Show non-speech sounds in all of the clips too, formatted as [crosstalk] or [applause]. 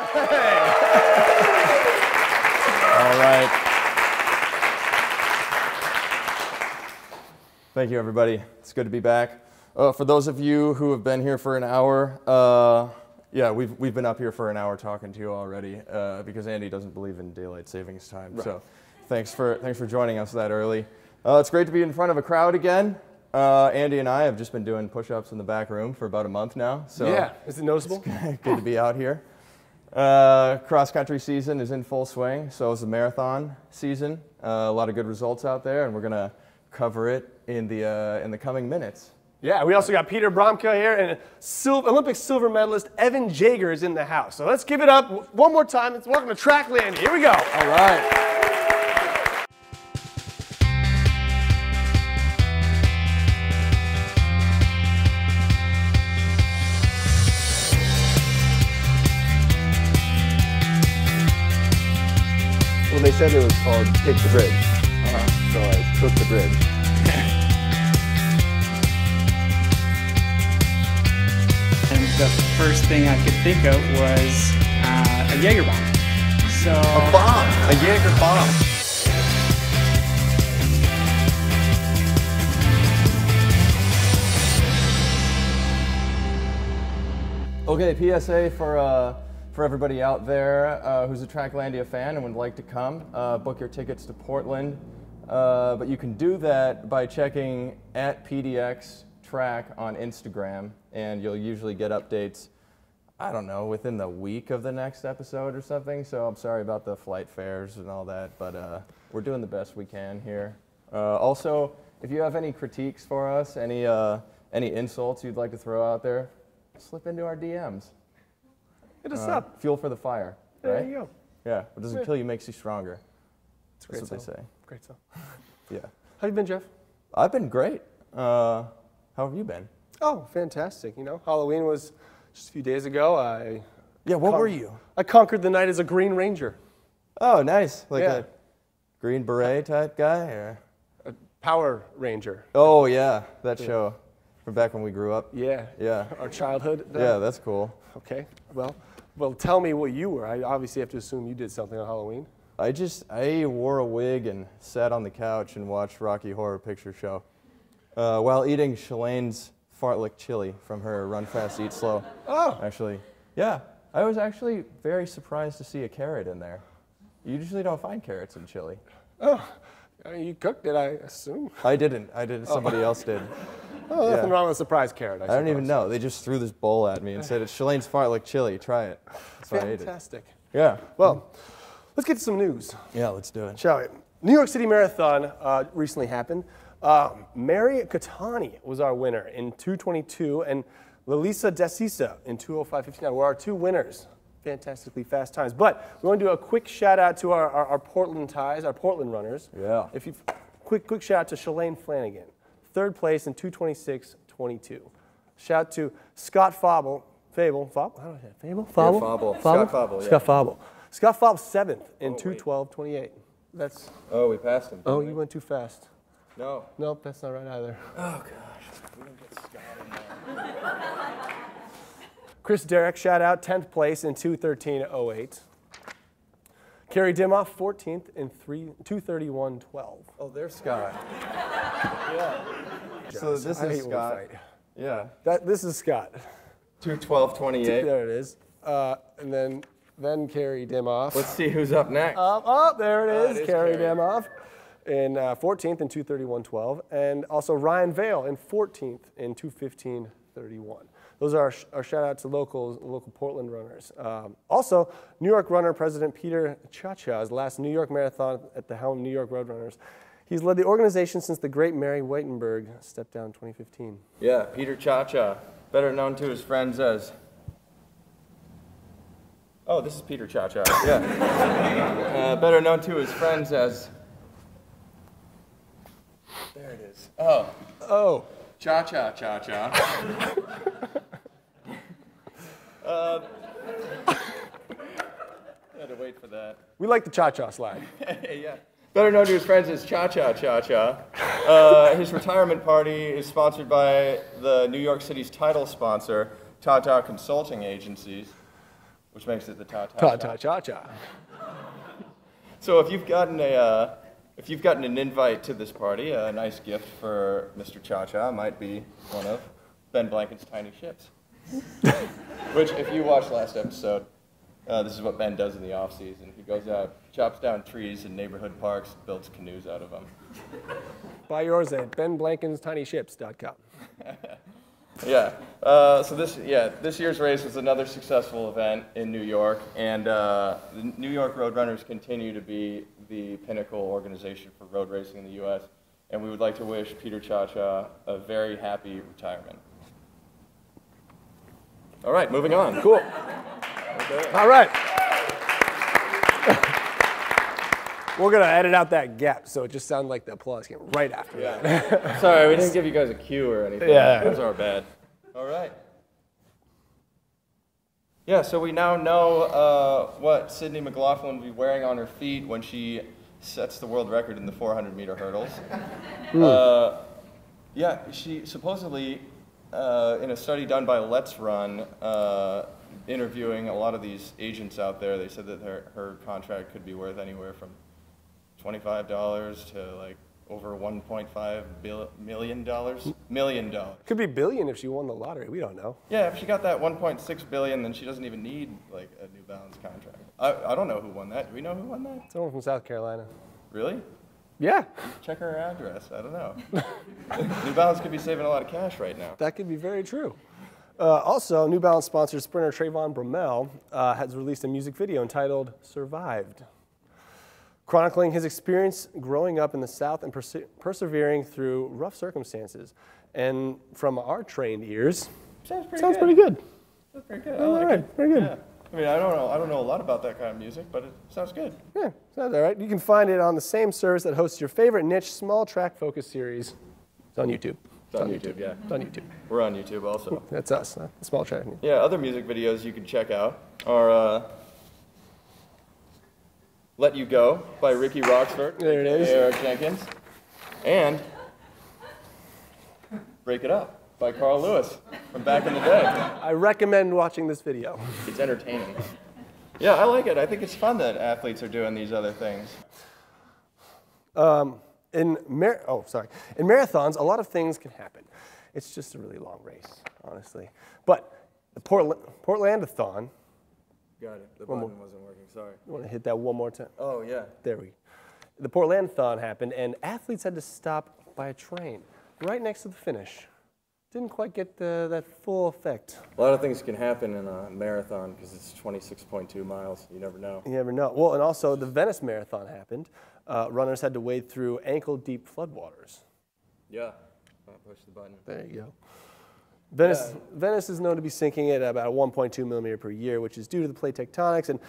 [laughs] All right. Thank you, everybody. It's good to be back. Uh, for those of you who have been here for an hour, uh, yeah, we've, we've been up here for an hour talking to you already uh, because Andy doesn't believe in daylight savings time. So thanks for, thanks for joining us that early. Uh, it's great to be in front of a crowd again. Uh, Andy and I have just been doing push ups in the back room for about a month now. So yeah, is it noticeable? [laughs] good to be out here. Uh, cross country season is in full swing, so is the marathon season. Uh, a lot of good results out there, and we're going to cover it in the, uh, in the coming minutes. Yeah, we also got Peter Bromka here and sil- Olympic silver medalist Evan Jager is in the house. So let's give it up one more time. It's welcome to Trackland. Here we go. All right. Said it was called Take the Bridge. Uh-huh. So I took the bridge. [laughs] And the first thing I could think of was uh, a Jaeger bomb. So a Bomb! A Jaeger bomb! Okay, PSA for, uh, for everybody out there uh, who's a Tracklandia fan and would like to come, uh, book your tickets to Portland. Uh, but you can do that by checking at PDX Track on Instagram, and you'll usually get updates, I don't know, within the week of the next episode or something. So I'm sorry about the flight fares and all that, but uh, we're doing the best we can here. Uh, also, if you have any critiques for us, any, uh, any insults you'd like to throw out there, slip into our DMs. Hit us Uh, up. Fuel for the fire. There right? you go. Yeah. What doesn't kill you makes you stronger. It's great That's what they say. Great song. [laughs] Yeah. How you been, Jeff? I've been great. Uh, how have you been? Oh, fantastic. You know, Halloween was just a few days ago. I Yeah. What were you? I conquered the night as a Green Ranger, Oh, nice. Like Yeah. a green beret type guy, or? a Power Ranger. Oh yeah, that show from back when we grew up. Yeah. Yeah. Our childhood. Yeah, that's cool. Okay. Well, well, tell me what you were. I obviously have to assume you did something on Halloween. I just I wore a wig and sat on the couch and watched Rocky Horror Picture Show uh, while eating Shalane's fartlek chili from her Run Fast Eat Slow. Oh. Actually, yeah, I was actually very surprised to see a carrot in there. You usually don't find carrots in chili. Oh, you cooked it, I assume. I didn't. I did. Somebody else did. [laughs] Oh, nothing Yeah. wrong with a surprise carrot. I, I don't even know. They just threw this bowl at me and said it's Shalane's fartlek chili. Try it. So I ate it. Fantastic. Yeah. Well, let's get to some news, Yeah. Let's do it. shall we? New York City Marathon uh, recently happened. Um, Mary Keitany was our winner in 222, and Lelisa Desisa in 205.59 were our two winners. Fantastically fast times. But we want to do a quick shout out to our, our, our Portland ties, our Portland runners. Yeah. If you quick quick shout out to Shalane Flanagan, third place in 226.22. Shout out to Scott Fable, Fable, Fable, how do I say? Fable, Fable, Fable. Scott Fable, yeah. Scott Fable, Scott Fable seventh in 212.28. That's Oh, we passed him. oh, you went too fast. No. Nope, that's not right either. Oh gosh. Chris Derrick, shout out, 10th place in 213.08. Carrie Dimoff, 14th in 3, 231.12. Oh, there's Scott. [laughs] yeah. So this I is Scott. Yeah. That, this is Scott. Two twelve twenty eight. There it is. Uh, and then then Carrie Dimoff. Let's see who's up next. Up, up, there it Oh, is. it is Carrie Carrie. Dimoff in uh, 14th in 231.12. And also Ryan Vail in 14th in 215.31. Those are our, sh- our shout out to locals, local Portland runners. Um, also, New York runner President Peter Ciaccia's last New York marathon at the helm New York Roadrunners. He's led the organization since the great Mary Wittenberg stepped down in 2015. Yeah, Peter Ciaccia, better known to his friends as. Oh, this is Peter Ciaccia. Yeah. [laughs] uh, better known to his friends as. There it is. Oh, Oh, Cha Cha Cha Cha. Uh, had to wait for that. we like the Cha Cha slide. [laughs] yeah. Better known to his friends as Cha Cha Cha Cha. Uh, his retirement party is sponsored by the New York City's title sponsor, Tata Consulting Agencies. which makes it the Ta Ta Ta ta cha cha. So if you've gotten a uh, if you've gotten an invite to this party, a nice gift for Mr. Cha Cha might be one of Ben Blanken's tiny ships. Which, if you watched last episode, uh, this is what Ben does in the off season. He goes out, chops down trees in neighborhood parks, builds canoes out of them. Buy yours at benblankenstintyships.com. [laughs] Yeah. Uh, so this, yeah, this year's race was another successful event in New York, and uh, the New York Roadrunners continue to be the pinnacle organization for road racing in the U.S. And we would like to wish Peter Ciaccia a very happy retirement. All right, moving on. Cool. [laughs] All right. We're going to edit out that gap so it just sounds like the applause came right after that. [laughs] Sorry, we didn't give you guys a cue or anything. Yeah. Those are bad. All right. Yeah, so we now know uh, what Sydney McLaughlin will be wearing on her feet when she sets the world record in the 400 meter hurdles. Uh, yeah, she supposedly, uh, in a study done by Let's Run, uh, interviewing a lot of these agents out there, they said that her, her contract could be worth anywhere from $25 to like over 1.5 bill- million dollars. Million dollars. Could be billion if she won the lottery. We don't know. Yeah, if she got that 1.6 billion, then she doesn't even need like a New Balance contract. I, I don't know who won that. Do we know who won that? Someone from South Carolina. Really? Yeah, Check her address. I don't know. [laughs] New Balance could be saving a lot of cash right now. that could be very true. Uh, also, New Balance sponsor sprinter Trayvon Bromell uh, has released a music video entitled Survived, chronicling his experience growing up in the South and perse- persevering through rough circumstances. And from our trained ears, Sounds pretty sounds good. pretty good. Sounds pretty good. All like right, it. very good. Yeah. I mean, I don't know. I don't know a lot about that kind of music, but it sounds good. Yeah, sounds all right. You can find it on the same service that hosts your favorite niche small track focus series. It's on YouTube. It's on YouTube, yeah. It's on YouTube. We're on YouTube also. [laughs] That's us, small track. Yeah, other music videos you can check out are uh, Let You Go by Ricky Roxford. There it is. Eric Jenkins. And Break It Up by Carl Lewis from back in the day. I recommend watching this video. It's entertaining. Yeah, I like it. I think it's fun that athletes are doing these other things. Um, in mar- oh, sorry. In marathons, a lot of things can happen. It's just a really long race, honestly. But the Portland Portlandathon. Got it. The One more. button wasn't working. Sorry. You want to hit that one more time? Oh, yeah. There we. go. The Portlandathon happened, and athletes had to stop by a train right next to the finish. Didn't quite get the, that full effect. A lot of things can happen in a marathon because it's 26.2 miles. You never know. You never know. Well, and also the Venice Marathon happened. Uh, runners had to wade through ankle-deep floodwaters. Yeah. I'll push the button. There you go. Venice, Venice is known to be sinking at about 1.2 millimeter per year, which is due to the plate tectonics and.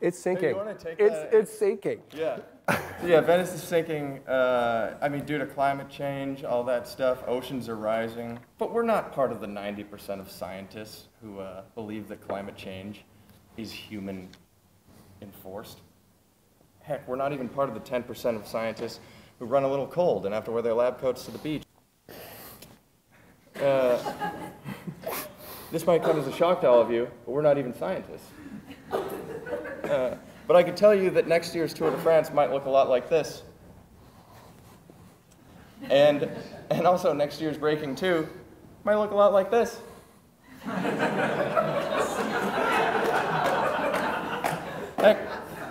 It's sinking. take it's, that? it's sinking. Yeah. Yeah, Venice is sinking. Uh, I mean, due to climate change, all that stuff. Oceans are rising, but we're not part of the 90% of scientists who uh, believe that climate change is human enforced. Heck, we're not even part of the 10% of scientists who run a little cold and have to wear their lab coats to the beach. Uh, [laughs] this might come as a shock to all of you, but we're not even scientists. Uh, but I can tell you that next year's Tour de France might look a lot like this. And, and also next year's Breaking 2 might look a lot like this. Heck,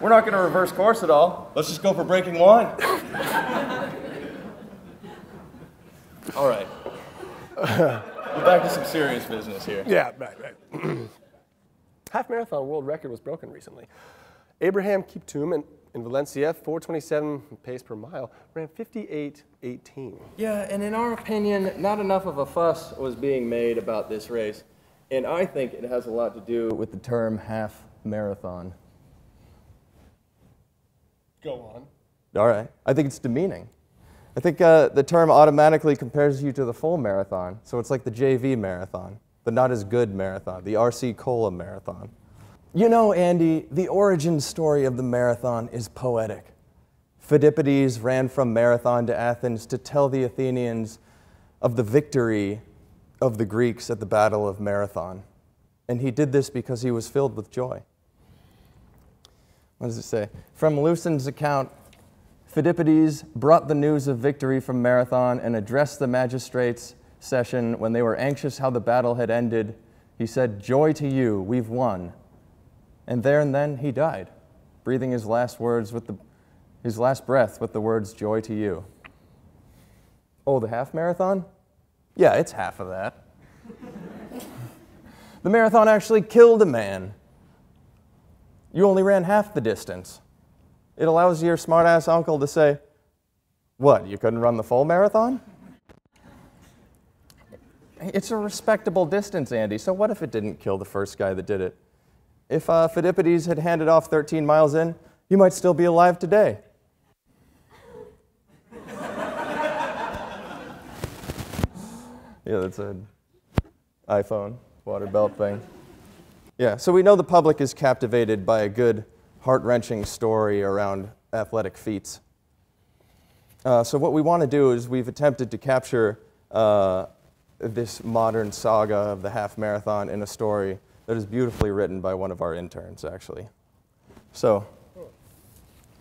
we're not going to reverse course at all. Let's just go for Breaking 1. all right. We're back to some serious business here. Yeah, right, right. [clears throat] Half marathon world record was broken recently. Abraham Kiptum in, in Valencia, 427 pace per mile, ran 58.18. Yeah, and in our opinion, not enough of a fuss was being made about this race. And I think it has a lot to do with the term half marathon. Go on. All right. I think it's demeaning. I think uh, the term automatically compares you to the full marathon. So it's like the JV marathon, the not as good marathon, the RC Cola marathon. You know, Andy, the origin story of the marathon is poetic. Phidippides ran from Marathon to Athens to tell the Athenians of the victory of the Greeks at the Battle of Marathon. And he did this because he was filled with joy. What does it say? From Lucian's account, Phidippides brought the news of victory from Marathon and addressed the magistrates' session when they were anxious how the battle had ended. He said, Joy to you, we've won. And there and then he died, breathing his last words with the, his last breath with the words, Joy to you. Oh, the half marathon? Yeah, it's half of that. [laughs] the marathon actually killed a man. You only ran half the distance. It allows your smartass uncle to say, What, you couldn't run the full marathon? It's a respectable distance, Andy, so what if it didn't kill the first guy that did it? If uh, Phidippides had handed off 13 miles in, you might still be alive today. yeah, that's an iPhone water belt thing. Yeah, so we know the public is captivated by a good, heart wrenching story around athletic feats. Uh, so, what we want to do is we've attempted to capture uh, this modern saga of the half marathon in a story that is beautifully written by one of our interns, actually. So,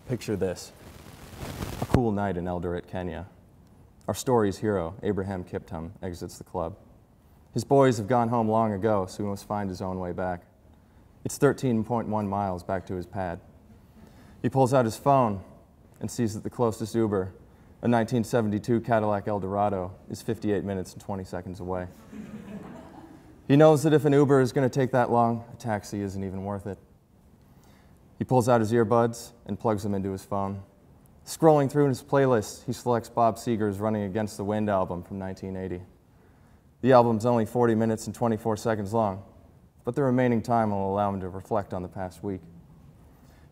picture this a cool night in Eldoret, Kenya. Our story's hero, Abraham Kiptum, exits the club. His boys have gone home long ago, so he must find his own way back. It's 13.1 miles back to his pad. He pulls out his phone and sees that the closest Uber, a 1972 Cadillac Eldorado, is 58 minutes and 20 seconds away. He knows that if an Uber is going to take that long, a taxi isn't even worth it. He pulls out his earbuds and plugs them into his phone. Scrolling through his playlist, he selects Bob Seger's Running Against the Wind album from 1980. The album's only 40 minutes and 24 seconds long, but the remaining time will allow him to reflect on the past week.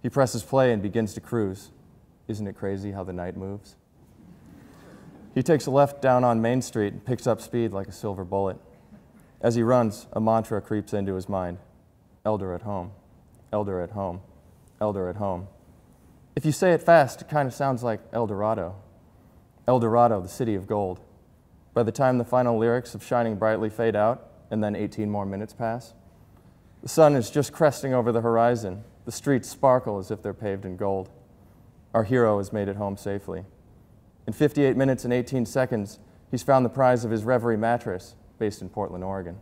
He presses play and begins to cruise. Isn't it crazy how the night moves? He takes a left down on Main Street and picks up speed like a silver bullet. As he runs, a mantra creeps into his mind Elder at home, Elder at home, Elder at home. If you say it fast, it kind of sounds like El Dorado. El Dorado, the city of gold. By the time the final lyrics of Shining Brightly fade out, and then 18 more minutes pass, the sun is just cresting over the horizon. The streets sparkle as if they're paved in gold. Our hero has made it home safely. In 58 minutes and 18 seconds, he's found the prize of his Reverie mattress, based in Portland, Oregon.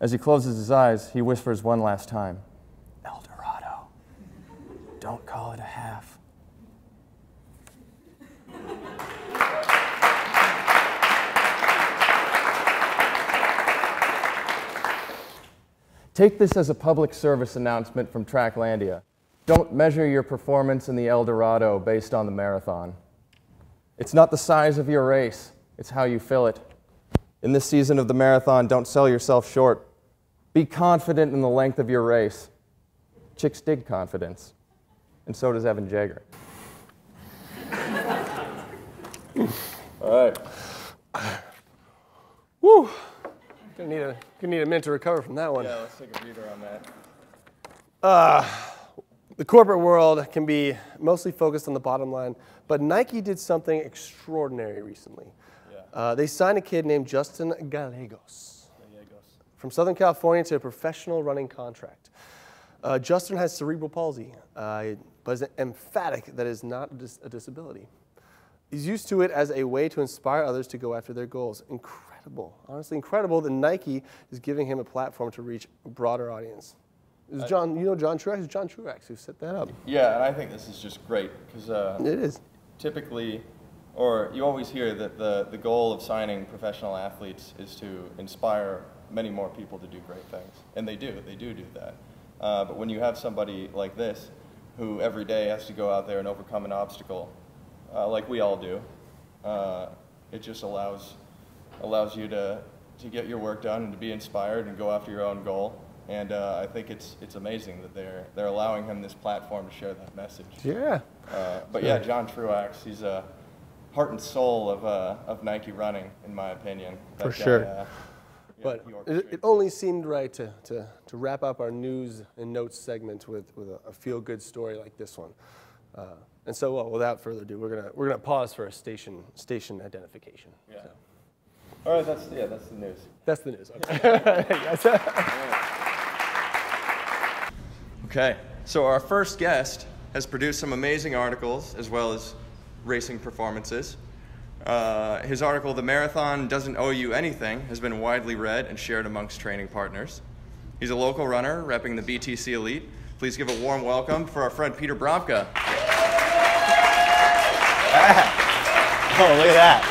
As he closes his eyes, he whispers one last time El Dorado. Don't call it a half. Take this as a public service announcement from Tracklandia. Don't measure your performance in the El Dorado based on the marathon. It's not the size of your race, it's how you fill it. In this season of the marathon, don't sell yourself short. Be confident in the length of your race. Chicks dig confidence, and so does Evan Jager. [laughs] All right. Woo! Gonna need a gonna need a minute to recover from that one. Yeah, let's take a breather on that. Uh, the corporate world can be mostly focused on the bottom line, but Nike did something extraordinary recently. Uh, they signed a kid named Justin Gallegos from Southern California to a professional running contract. Uh, Justin has cerebral palsy, uh, but is emphatic that is not a, dis- a disability. He's used to it as a way to inspire others to go after their goals. Incredible, honestly incredible that Nike is giving him a platform to reach a broader audience. Is John, you know John Truax? It's John Truax who set that up. Yeah, and I think this is just great because uh, It is. typically, or you always hear that the, the goal of signing professional athletes is to inspire many more people to do great things. And they do, they do do that. Uh, but when you have somebody like this, who every day has to go out there and overcome an obstacle, uh, like we all do, uh, it just allows, allows you to, to get your work done and to be inspired and go after your own goal. And uh, I think it's, it's amazing that they're, they're allowing him this platform to share that message. Yeah. Uh, but yeah, John Truax, he's a heart and soul of, uh, of Nike running, in my opinion. For That sure. uh, yeah, But it, it only seemed right to, to, to wrap up our news and notes segment with, with a, a feel good story like this one. Uh, and so, well, without further ado, we're going to we're gonna pause for a station, station identification. Yeah. So. All right, that's yeah, that's the news. That's the news. Okay. [laughs] Okay, so our first guest has produced some amazing articles as well as racing performances. Uh, his article, The Marathon Doesn't Owe You Anything, has been widely read and shared amongst training partners. He's a local runner repping the BTC Elite. Please give a warm welcome for our friend Peter Bromka. [laughs] Oh, look at that.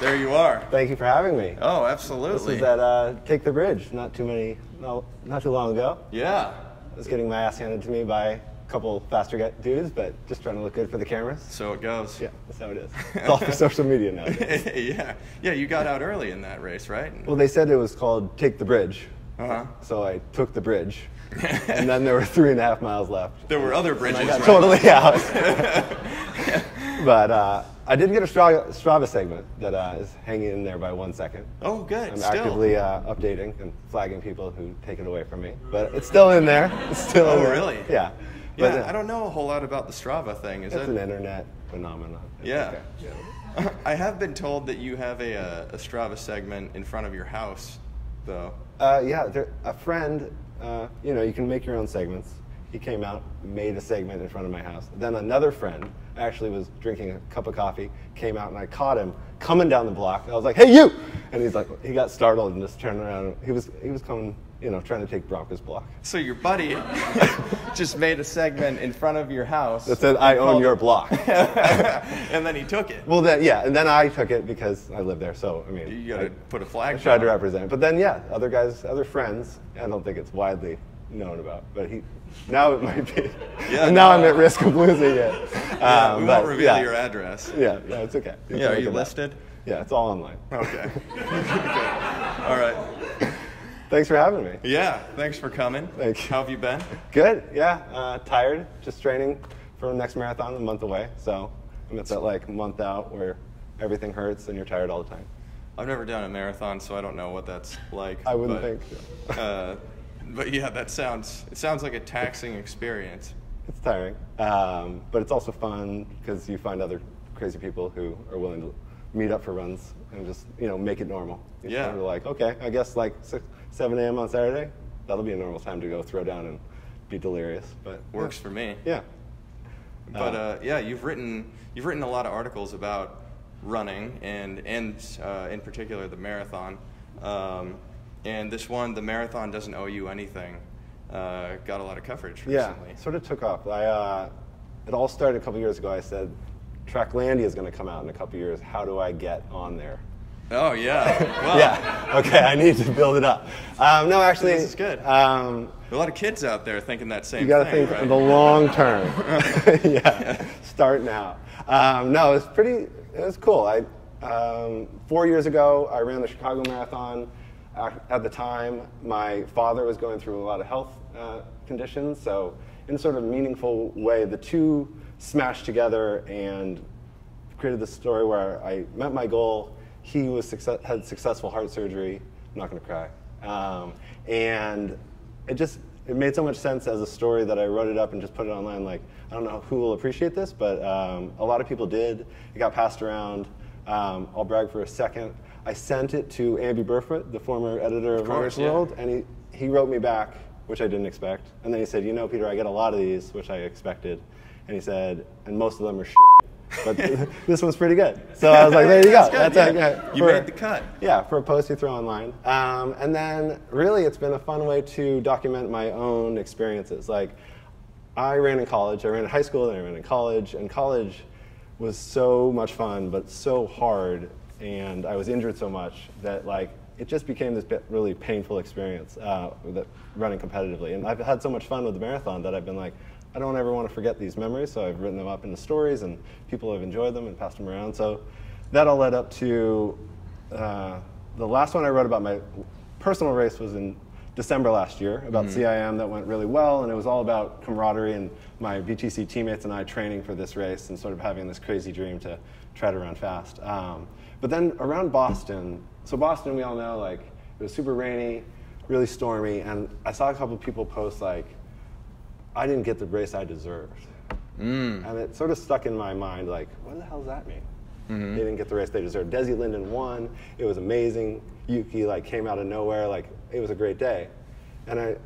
Peter. There you are. Thank you for having me. Oh, absolutely. This was at uh, Take the Bridge not too many, no, not too long ago. Yeah. I was getting my ass handed to me by couple faster dudes, but just trying to look good for the cameras. So it goes. Yeah, that's how it is. [laughs] It's all for social media now. [laughs] yeah. Yeah, you got out early in that race, right? Well, they said it was called Take the Bridge. Uh-huh. So I took the bridge. [laughs] and then there were three and a half miles left. There were other bridges. Right? totally out. but uh, I did get a Strava, Strava segment that uh, is hanging in there by one second. Oh, good. I'm Still. actively uh, updating and flagging people who take it away from me, but it's still in there. It's still Oh, really? Yeah. Yeah, But, uh, I don't know a whole lot about the Strava thing. Is It's it? an internet phenomenon. Yeah. okay. [laughs] I have been told that you have a, uh, a Strava segment in front of your house, though. Uh, yeah, there, a friend, uh, you know, you can make your own segments. He came out, made a segment in front of my house. Then another friend actually was drinking a cup of coffee, came out, and I caught him coming down the block. I was like, "Hey, you!" And he's like, he got startled and just turned around. He was he was coming, you know, trying to take Bromka's block. So your buddy [laughs] just made a segment in front of your house. That said, "I own your block." [laughs] and then he took it. well, then yeah, and then I took it because I live there. So I mean, You gotta I, put a flag. tried to represent. But then yeah, other guys, other friends. I don't think it's widely known about, but he now it might be. Yeah, and [laughs] now no, I'm at risk of losing it. Yeah, Um, we but, won't reveal yeah. your address. Yeah, yeah, it's okay. You Yeah, are you it listed? Yeah, it's all online. Okay. All right. Thanks for having me. Yeah. Thanks for coming. Thank you. How have you been? Good. Yeah, uh, tired. Just training for the next marathon, a month away. So I'm at that like month out where everything hurts and you're tired all the time. I've never done a marathon, so I don't know what that's like. I wouldn't but, think so. uh, but yeah, that sounds. It sounds like a taxing experience. It's tiring, um, but it's also fun because you find other crazy people who are willing to meet up for runs and just you know make it normal. Yeah. Sort of like okay, I guess like six, 7 a.m. on Saturday, that'll be a normal time to go throw down and be delirious. But Works for me. Yeah. But uh, yeah, you've written you've written a lot of articles about running and and uh, in particular the marathon. Um, and this one, the marathon doesn't owe you anything. Uh, got a lot of coverage recently. Yeah, sort of took off. I, uh, it all started a couple years ago. I said, Tracklandia is going to come out in a couple years. How do I get on there? Oh yeah. [laughs] Well, Yeah. Okay, I need to build it up. Um, no, actually, This is good. Um, A lot of kids out there thinking that same you got to thing, think right? the long term. [laughs] [laughs] yeah, start now. Um, no, it's pretty. It was cool. I um, four years ago, I ran the Chicago Marathon. At at the time, my father was going through a lot of health uh, conditions, so in a sort of meaningful way, the two smashed together and created this story where I met my goal. He was success, had successful heart surgery. I'm not going to cry. Um, and it just it made so much sense as a story that I wrote it up and just put it online. Like I don't know who will appreciate this, but um, a lot of people did. It got passed around. Um, I'll brag for a second. I sent it to Amby Burfoot, the former editor of, course, yeah. World, and he, he wrote me back, which I didn't expect. And then he said, "You know, Peter, I get a lot of these, which I expected." And he said, "And most of them are shit." But [laughs] this one's pretty good. So I was like, there you go. That's good, That's yeah. it. You made the cut. Yeah, for a post you throw online. Um, and then really, it's been a fun way to document my own experiences. Like, I ran in college. I ran in high school, then I ran in college. And college was so much fun, but so hard. And I was injured so much that like it just became this bit really painful experience uh, that running competitively. And I've had so much fun with the marathon that I've been like, I don't ever want to forget these memories. So I've written them up into stories, and people have enjoyed them and passed them around. So that all led up to uh, the last one I wrote about my personal race was in December last year about CIM that went really well, and it was all about camaraderie and my BTC teammates and I training for this race and sort of having this crazy dream to try to run fast. Um, but then around Boston, so Boston, we all know, like it was super rainy, really stormy, and I saw a couple of people post like, "I didn't get the race I deserved," mm. and it sort of stuck in my mind, like, what the hell does that mean? Mm-hmm. They didn't get the race they deserved. Desi Linden won. It was amazing. Yuki like came out of nowhere. Like it was a great day, and I,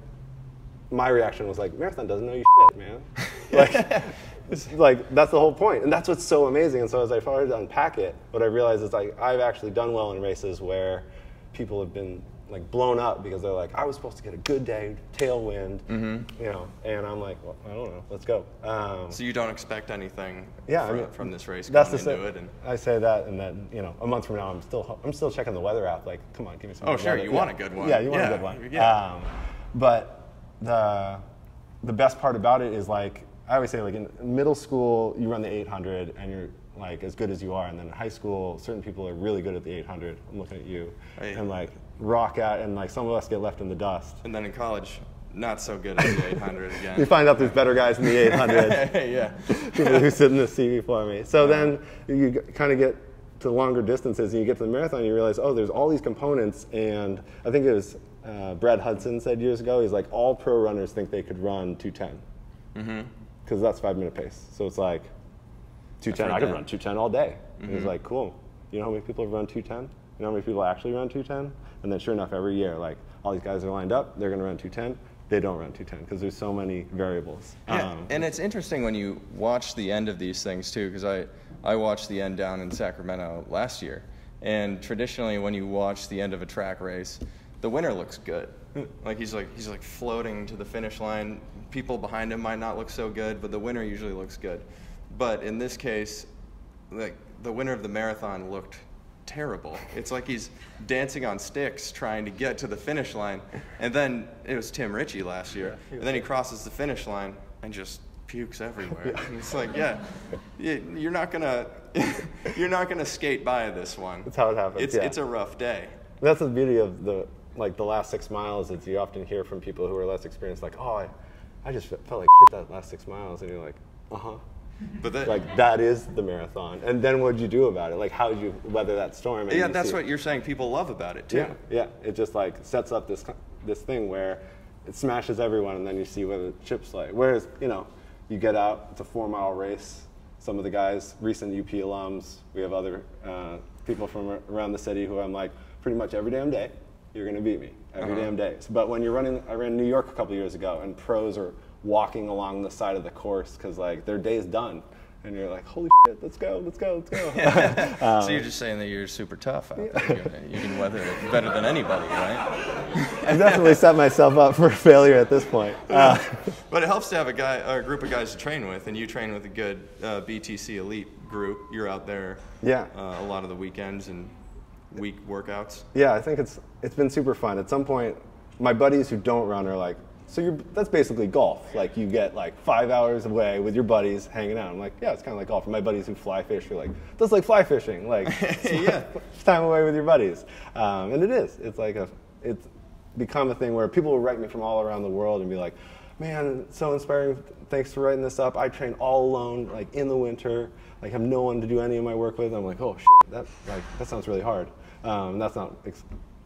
my reaction was like, marathon doesn't know you shit, man. [laughs] like, like that's the whole point, and that's what's so amazing. And so as I started to unpack it, what I realized is like I've actually done well in races where people have been like blown up because they're like, I was supposed to get a good day, tailwind, you know, and I'm like, well, I don't know, let's go. Um, So you don't expect anything yeah, from, I mean, from this race That's going the into it. And, I say that, and then you know, a month from now, I'm still I'm still checking the weather app. Like, come on, give me some. Oh, sure, weather. you Yeah. want a good one. Yeah, you want Yeah, a good one. yeah. Um, but the the best part about it is like I always say, like in middle school, you run the 800, and you're like as good as you are, and then in high school, certain people are really good at the 800. I'm looking at you, Right. and like rock at, and like some of us get left in the dust. and then in college, not so good at the 800 [laughs] again. You find out there's better guys in the 800. [laughs] yeah. people who sit in the seat before me. So then you kind of get to longer distances and you get to the marathon and you realize, oh, there's all these components. And I think it was uh, Brad Hudson said years ago, he's like, all pro runners think they could run 210. Because that's five minute pace. So it's like, 210, right I could run 210 all day. And he's like, cool. You know how many people have run 210? You know how many people actually run 210? And then sure enough, every year, like all these guys are lined up, they're going to run 210. They don't run 210 because there's so many variables. Yeah, Um, and it's interesting when you watch the end of these things too, because I, I watched the end down in Sacramento last year, and traditionally when you watch the end of a track race, the winner looks good. Like he's like he's like floating to the finish line. People behind him might not look so good, but the winner usually looks good. But in this case, like the winner of the marathon looked terrible. It's like he's dancing on sticks trying to get to the finish line. And then it was Tim Ritchie last year. And then he crosses the finish line and just pukes everywhere. And it's like, yeah, you're not gonna [laughs] you're not gonna skate by this one. That's how it happens, It's yeah. it's a rough day. That's the beauty of the like the last six miles is you often hear from people who are less experienced like, oh, I, I just felt like shit that last six miles, and you're like, uh huh. But that, Like that is the marathon, and then what'd you do about it? Like how did you weather that storm? Yeah, that's what you're saying. People love about it too. Yeah, yeah. It just like sets up this this thing where it smashes everyone, and then you see where the chips lay. Whereas you know, you get out, it's a four mile race. Some of the guys, recent UP alums, we have other uh, people from around the city who I'm like, pretty much every damn day, you're gonna beat me every damn day. So, but when you're running, I ran New York a couple years ago, and pros are walking along the side of the course because like their day's done. And you're like, holy shit, let's go, let's go, let's go. [laughs] so you're just saying that you're super tough out there. You can- weather it better than anybody, right? [laughs] I've definitely set myself up for failure at this point. Uh, But it helps to have a guy, a group of guys to train with, and you train with a good uh, BTC elite group. You're out there, Yeah. uh, a lot of the weekends and week workouts. Yeah, I think it's it's been super fun. At some point, my buddies who don't run are like, "So you're that's basically golf. Like you get like five hours away with your buddies hanging out." I'm like, "Yeah, it's kind of like golf." And my buddies who fly fish are like, "That's like fly fishing. Like [laughs] Yeah. [laughs] time away with your buddies." Um, and it is. It's like a it's become a thing where people will write me from all around the world and be like, "Man, so inspiring. Thanks for writing this up. I train all alone, like in the winter. Like have no one to do any of my work with." I'm like, "Oh shit, that like that sounds really hard." Um, that's not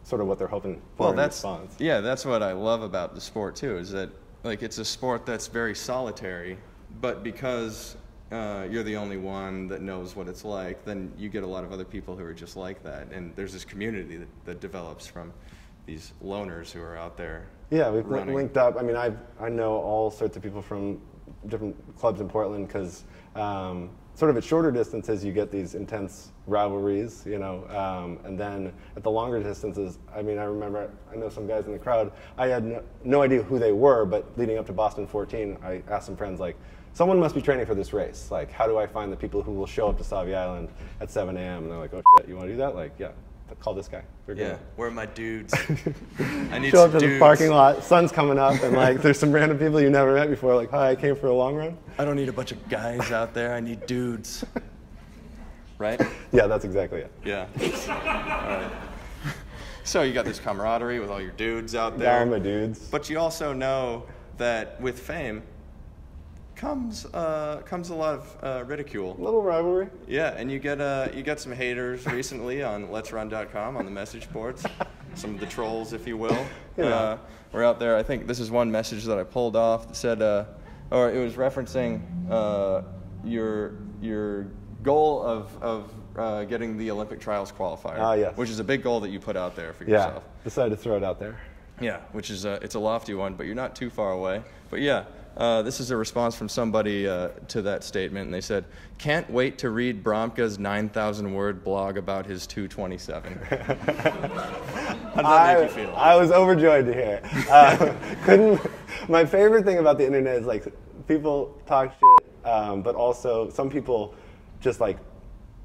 sort of what they're hoping for Well, in that's response. yeah, that's what I love about the sport too. Is that like it's a sport that's very solitary, but because uh, you're the only one that knows what it's like, then you get a lot of other people who are just like that, and there's this community that, that develops from these loners who are out there. Yeah, we've running. linked up. I mean, I I know all sorts of people from different clubs in Portland because um, sort of at shorter distances you get these intense rivalries, you know, um, and then at the longer distances, I mean, I remember I know some guys in the crowd. I had no, no idea who they were, but leading up to Boston 14, I asked some friends like. Someone must be training for this race. Like, how do I find the people who will show up to Sauvie Island at 7 a.m.? And they're like, "Oh shit, you want to do that?" Like, yeah, call this guy. We're Yeah, gonna- where are my dudes? [laughs] I need to show up some to the parking lot, sun's coming up, and like there's some random people you never met before. Like, hi, I came for a long run. I don't need a bunch of guys out there. I need dudes. [laughs] Right? Yeah, that's exactly it. Yeah. [laughs] All right. So you got this camaraderie with all your dudes out there. Are my dudes. But you also know that with fame comes uh, comes a lot of uh, ridicule. A little rivalry. Yeah, and you get uh, you got some haters [laughs] recently on Let's Let'sRun.com on the message boards, some of the trolls, if you will. Know. Uh, we're out there. I think this is one message that I pulled off that said, uh, or it was referencing uh, your your goal of of uh, getting the Olympic trials qualifier. Ah, yes. Which is a big goal that you put out there for Yeah, yourself. decided to throw it out there. Yeah, which is a, it's a lofty one, but you're not too far away. But yeah, uh, this is a response from somebody uh, to that statement, and they said, "Can't wait to read Bromka's 9,000 word blog about his 227." How does that I, make you feel? I was overjoyed to hear. it. Uh, [laughs] couldn't. My favorite thing about the internet is like people talk shit, um, but also some people just like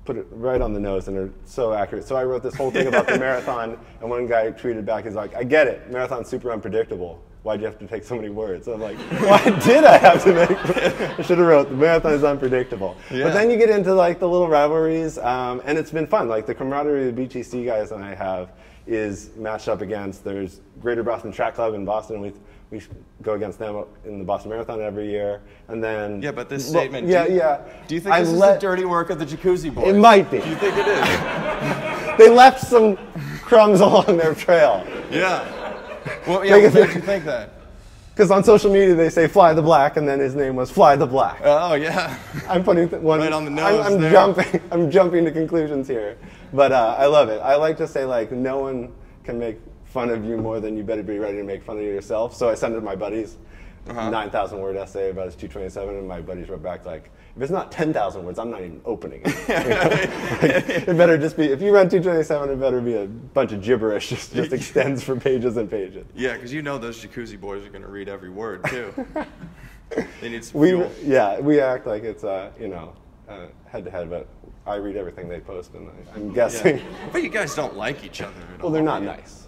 put it right on the nose and are so accurate. So I wrote this whole thing about the [laughs] marathon, and one guy tweeted back, he's like, "I get it. Marathon's super unpredictable. Why'd you have to take so many words?" I'm like, "Why did I have to make?" [laughs] I should have wrote, "The marathon is unpredictable." Yeah. But then you get into like the little rivalries, um, and it's been fun. Like the camaraderie the BTC guys and I have is matched up against. There's Greater Boston Track Club in Boston. We we go against them in the Boston Marathon every year, and then yeah, but this Well, statement. yeah, do you, yeah. Do you think I this is let- the dirty work of the Jacuzzi boys? It might be. Do you think it is? [laughs] They left some crumbs [laughs] along their trail. yeah. [laughs] Well, yeah. What of made you think that? Because on social media they say "Fly the Black," and then his name was Fly the Black. Oh yeah. I'm putting one Right on the I'm, nose I'm there. jumping. [laughs] I'm jumping to conclusions here, but uh, I love it. I like to say like no one can make fun of you more than you better be ready to make fun of yourself. So I sent it to my buddies. Uh-huh. 9,000 word essay about his 227, and my buddies wrote back like, if it's not 10,000 words, I'm not even opening it. [laughs] You know? Like, it better just be, if you run 227, it better be a bunch of gibberish, [laughs] just, just extends for pages and pages. Yeah, because you know those Jacuzzi boys are going to read every word too. [laughs] they need some We, fuel. yeah, we act like it's, uh, you know, head to head, but I read everything they post, and I, I'm guessing. Yeah. But you guys don't like each other at all. Well, they're not do you? nice.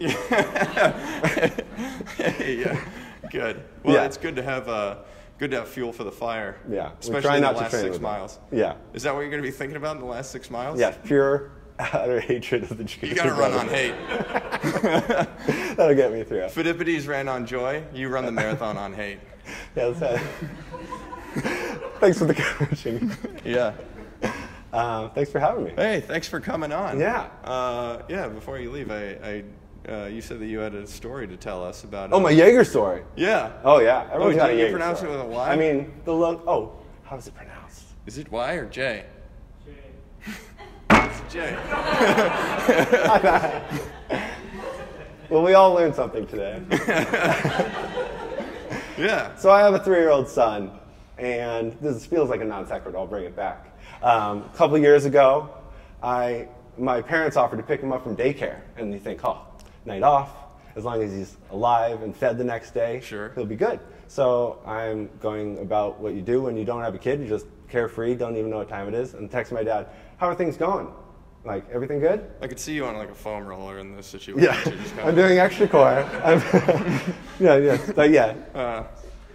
yeah, good. Well, Yeah. it's good to have uh, good to have fuel for the fire. Yeah, especially in the last six miles. Yeah. Is that what you're going to be thinking about in the last six miles? Yeah, pure [laughs] utter hatred of the Jews. You got to run on hate. [laughs] That'll get me through. Phidippides ran on joy. You run the marathon on hate. [laughs] Yeah, that's it. Thanks for the coaching. Yeah. Uh, thanks for having me. Hey, thanks for coming on. Yeah. Uh, yeah. Before you leave, I, I uh, you said that you had a story to tell us about. Oh, my Jager story. Yeah. Oh yeah, everyone's Oh, got a you Jager pronounce story. it with a Y? I mean, the look. Oh, how is it pronounced? Is it Y or J? J? [laughs] It's J. [laughs] [laughs] Well, we all learned something today. Yeah. So I have a three-year-old son, and this feels like a non sequitur. I'll bring it back. Um, a couple years ago, I my parents offered to pick him up from daycare, and you think, oh, night off. As long as he's alive and fed the next day, Sure. he'll be good. So I'm going about what you do when you don't have a kid. You just carefree, don't even know what time it is, and text my dad, "How are things going? Like everything good?" I could see you on like a foam roller in this situation. Yeah, just I'm doing extra core. [laughs] [laughs] Yeah, yeah, but yeah, Uh,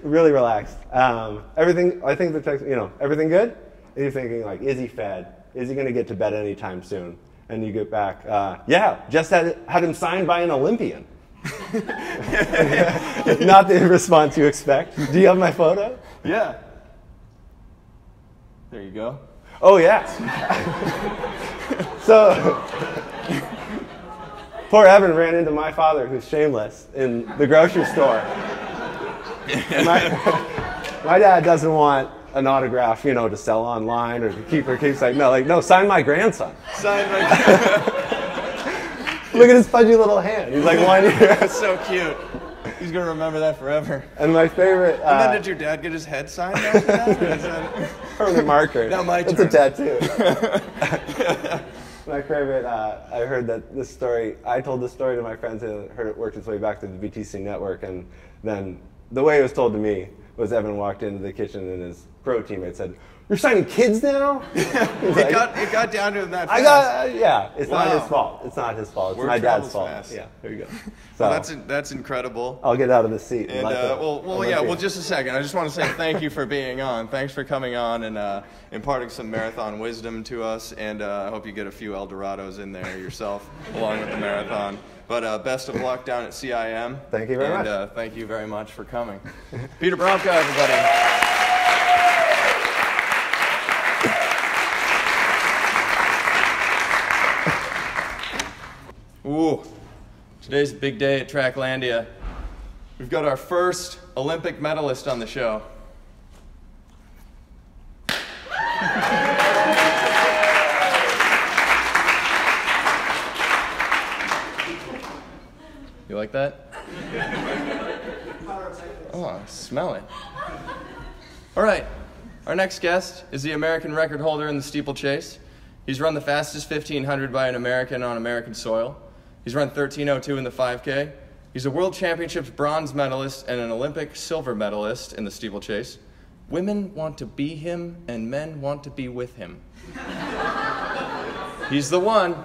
really relaxed. Um, everything, I think the text, you know, everything good? And you're thinking like, is he fed? Is he going to get to bed anytime soon? And you get back, uh, yeah, just had, had him signed by an Olympian. [laughs] Not the response you expect. Do you have my photo? yeah. There you go. Oh yeah. so poor Evan ran into my father, who's shameless, in the grocery store. my, my dad doesn't want an autograph, you know, to sell online or to keep or keeps like no, like no, sign my grandson. Signed by. [laughs] Look at his pudgy little hand. He's like one year. [laughs] That's so cute. He's gonna remember that forever. And my favorite And uh, then did your dad get his head signed after that? That- [laughs] permanent marker. Now my It's a tattoo. my favorite. Uh, I heard that this story. I told this story to my friends and heard it worked its way back to the BTC network. And then the way it was told to me was Evan walked into the kitchen and his pro teammate said, "You're signing kids now." [laughs] It like, got it got down to that. Fast. I got. Uh, yeah. It's not his fault. It's not his fault. It's Word my dad's fault. fast. Yeah. There you go. [laughs] So Well, that's that's incredible. I'll get out of the seat. And let uh, well, well, yeah. Well, just a second. I just want to say thank you for being on. Thanks for coming on and uh, imparting some marathon wisdom to us. And uh, I hope you get a few Eldorados in there yourself, [laughs] along with the marathon. But uh, best of luck down at CIM. Thank you very and, much. uh, thank you very much for coming, Peter Bromka, everybody. Ooh, today's a big day at Tracklandia. We've got our first Olympic medalist on the show. you like that? oh, smell it. All right, our next guest is the American record holder in the steeplechase. He's run the fastest 1500 by an American on American soil. He's run 1302 in the 5K. He's a World Championships bronze medalist and an Olympic silver medalist in the steeplechase. Women want to be him, and men want to be with him. [laughs] He's the one,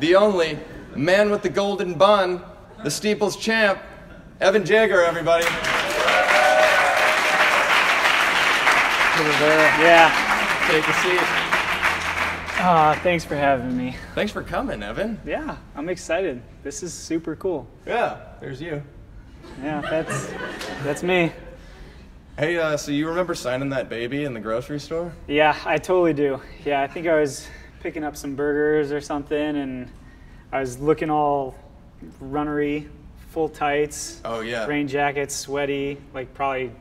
the only, man with the golden bun, the steeples champ, Evan Jager, everybody. Yeah. Take a seat. Uh, thanks for having me. Thanks for coming, Evan. Yeah, I'm excited. This is super cool. Yeah, there's you. Yeah, that's that's me. Hey, uh, so you remember signing that baby in the grocery store? Yeah, I totally do. Yeah, I think I was picking up some burgers or something, and I was looking all runnery, full tights, Oh yeah. rain jacket, sweaty, like probably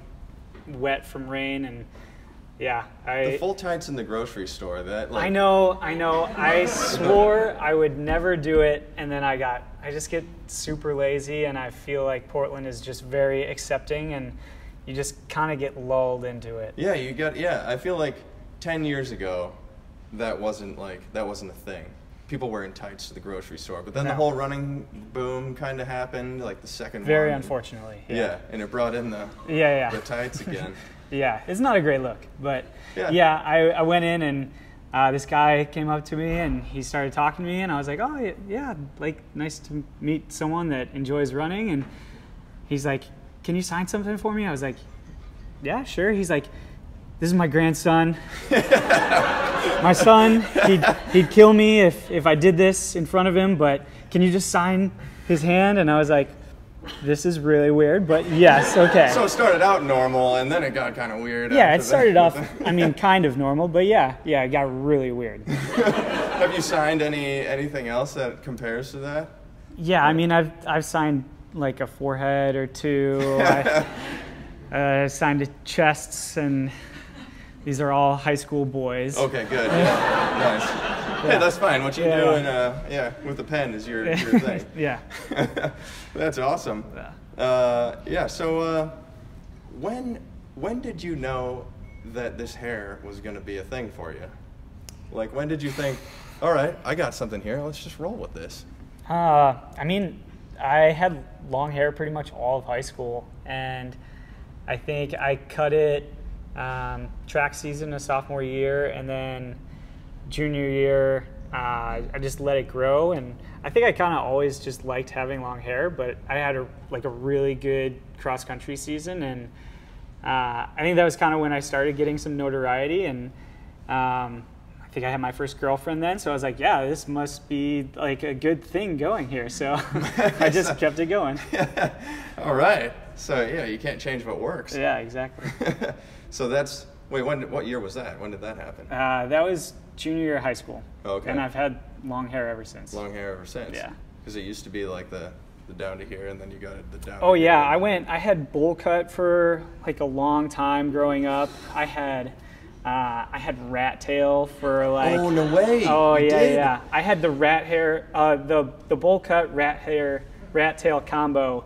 wet from rain, and yeah, I. The full tights in the grocery store. That like, I know, I know. I swore I would never do it, and then I got. I just get super lazy, and I feel like Portland is just very accepting, and you just kind of get lulled into it. Yeah, you got. Yeah, I feel like ten years ago, that wasn't like that wasn't a thing. People wearing tights to the grocery store, but then the whole running boom kind of happened, like the second Very one. unfortunately. Yeah. and it brought in the Yeah, yeah. the tights again. [laughs] Yeah, it's not a great look, but Yeah. yeah, I, I went in and uh, this guy came up to me and he started talking to me and I was like, oh yeah, yeah, like nice to meet someone that enjoys running and he's like, can you sign something for me? I was like, yeah, sure. He's like, this is my grandson. [laughs] my son, he'd, he'd kill me if, if I did this in front of him, but can you just sign his hand? And I was like, this is really weird, but yes, okay. so it started out normal, and then it got kind of weird. Yeah, it started that. off, I mean, kind of normal, but yeah, yeah, it got really weird. [laughs] Have you signed any anything else that compares to that? Yeah, I mean, I've, I've signed like a forehead or two. [laughs] I uh, signed to chests, and these are all high school boys. Okay, good. Yeah. [laughs] nice. [laughs] Hey, that's fine. What you Yeah. do in, uh, yeah, with the pen is your, your [laughs] thing. yeah. [laughs] That's awesome. Uh, yeah. So, uh, when when did you know that this hair was going to be a thing for you? Like, when did you think, all right, I got something here. Let's just roll with this. Uh, I mean, I had long hair pretty much all of high school, and I think I cut it um, track season of sophomore year, and then junior year, uh, I just let it grow. And I think I kind of always just liked having long hair, but I had a, like a really good cross country season, and uh, I think that was kind of when I started getting some notoriety and. Um, I think I had my first girlfriend then, so I was like, yeah, this must be like a good thing going here. So [laughs] I [laughs] just kept it going. [laughs] all right. So yeah, you can't change what works. Yeah, exactly. so that's wait. When? What year was that? When did that happen? Uh, that was junior year of high school. Okay. And I've had long hair ever since. Long hair ever since. Yeah. Because it used to be like the the down to here, and then you got the down. Oh yeah. I went. I had bowl cut for like a long time growing up. I had, uh, I had rat tail for like. Oh no way. Oh You yeah, did? yeah. I had the rat hair, uh, the the bowl cut rat hair, rat tail combo,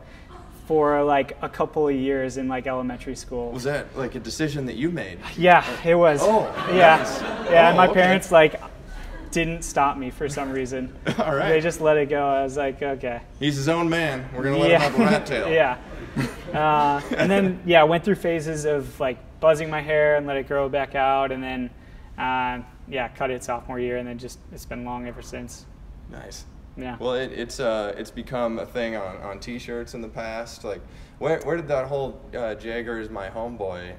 for like a couple of years in like elementary school. Was that like a decision that you made? Yeah, it was. Oh, yeah, nice. yeah. Oh, my okay. parents like didn't stop me for some reason. [laughs] All right. They just let it go. I was like, okay. He's his own man. We're gonna let yeah. him have a rat tail. [laughs] yeah. Uh, and then yeah, I went through phases of like buzzing my hair and let it grow back out, and then uh, yeah, cut it sophomore year, and then just it's been long ever since. Nice. Yeah. Well, it, it's uh, it's become a thing on, on T-shirts in the past. Like, where where did that whole uh, Jager is my homeboy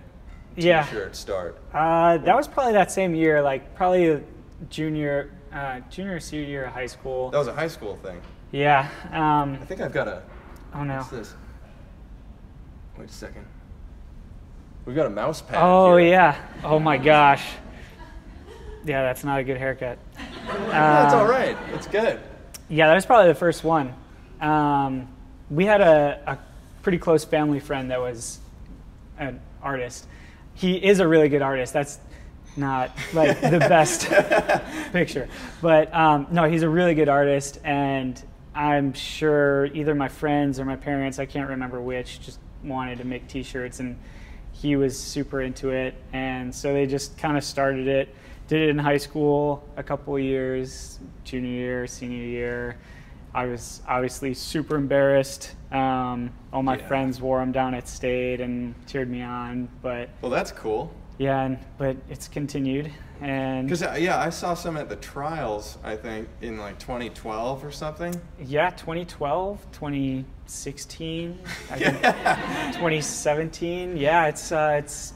T-shirt start? Uh, that was probably that same year, like probably junior, uh, junior senior year of high school. That was a high school thing. Yeah. Um, I think I've got a. oh no. What's this? Wait a second. We've got a mouse pad. Oh here. yeah. Oh my gosh. Yeah, that's not a good haircut. [laughs] That's Uh, all right. It's good. Yeah, that was probably the first one. Um, we had a, a pretty close family friend that was an artist. He is a really good artist. That's not like the [laughs] best picture, but um, no, he's a really good artist, and I'm sure either my friends or my parents, I can't remember which, just wanted to make T-shirts, and he was super into it, and so they just kind of started it. Did it in high school, a couple of years, junior year, senior year. I was obviously super embarrassed. Um, all my Yeah. friends wore them down at State and cheered me on, but Well, that's cool. yeah, and, but it's continued, and Because yeah, I saw some at the trials. I think in like 2012 or something. Yeah, 2012, 2016, I [laughs] think 2017. Yeah, it's uh, it's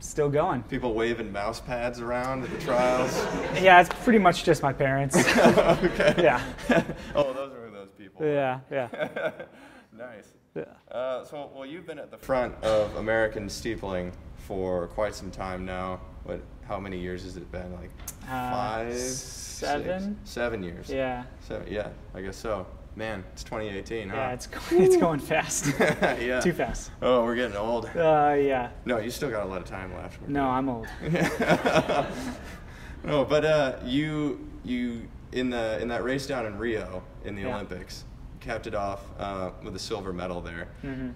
still going. People waving mouse pads around at the trials. [laughs] Yeah, it's pretty much just my parents. [laughs] okay. yeah, [laughs] oh, those are those people. yeah, yeah. nice. yeah. Uh, so, well, you've been at the front of American steepling for quite some time now. What? How many years has it been? Like Uh, five, seven? six, years. Yeah, Seven. yeah, I guess so. Man, it's 2018, huh? yeah. It's going, [laughs] it's going fast. [laughs] yeah. Too fast. Oh, we're getting old. Uh, yeah. No, you still got a lot of time left. No, I'm old. [laughs] no, but uh, you you in the in that race down in Rio in the Yeah. Olympics, capped it off uh, with a silver medal there. Mm-hmm.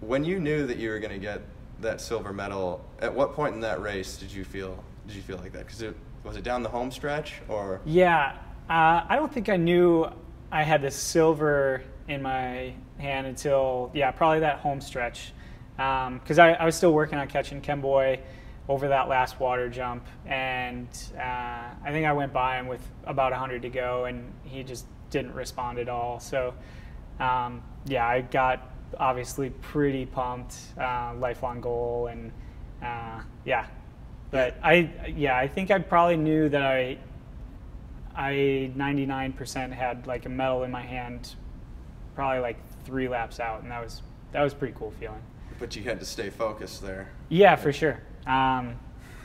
When you knew that you were going to get that silver medal, at what point in that race did you feel did you feel like that? Because it was it down the home stretch or Yeah, uh, I don't think I knew I had the silver in my hand until yeah probably that home stretch. Because I, I was still working on catching Kemboi over that last water jump. And uh, I think I went by him with about 100 to go and he just didn't respond at all. So um, yeah I got obviously pretty pumped uh, lifelong goal and uh, yeah. But I yeah I think I probably knew that I I 99% had like a medal in my hand, probably like three laps out, and that was that was pretty cool feeling. but you had to stay focused there. Yeah, for sure. Um,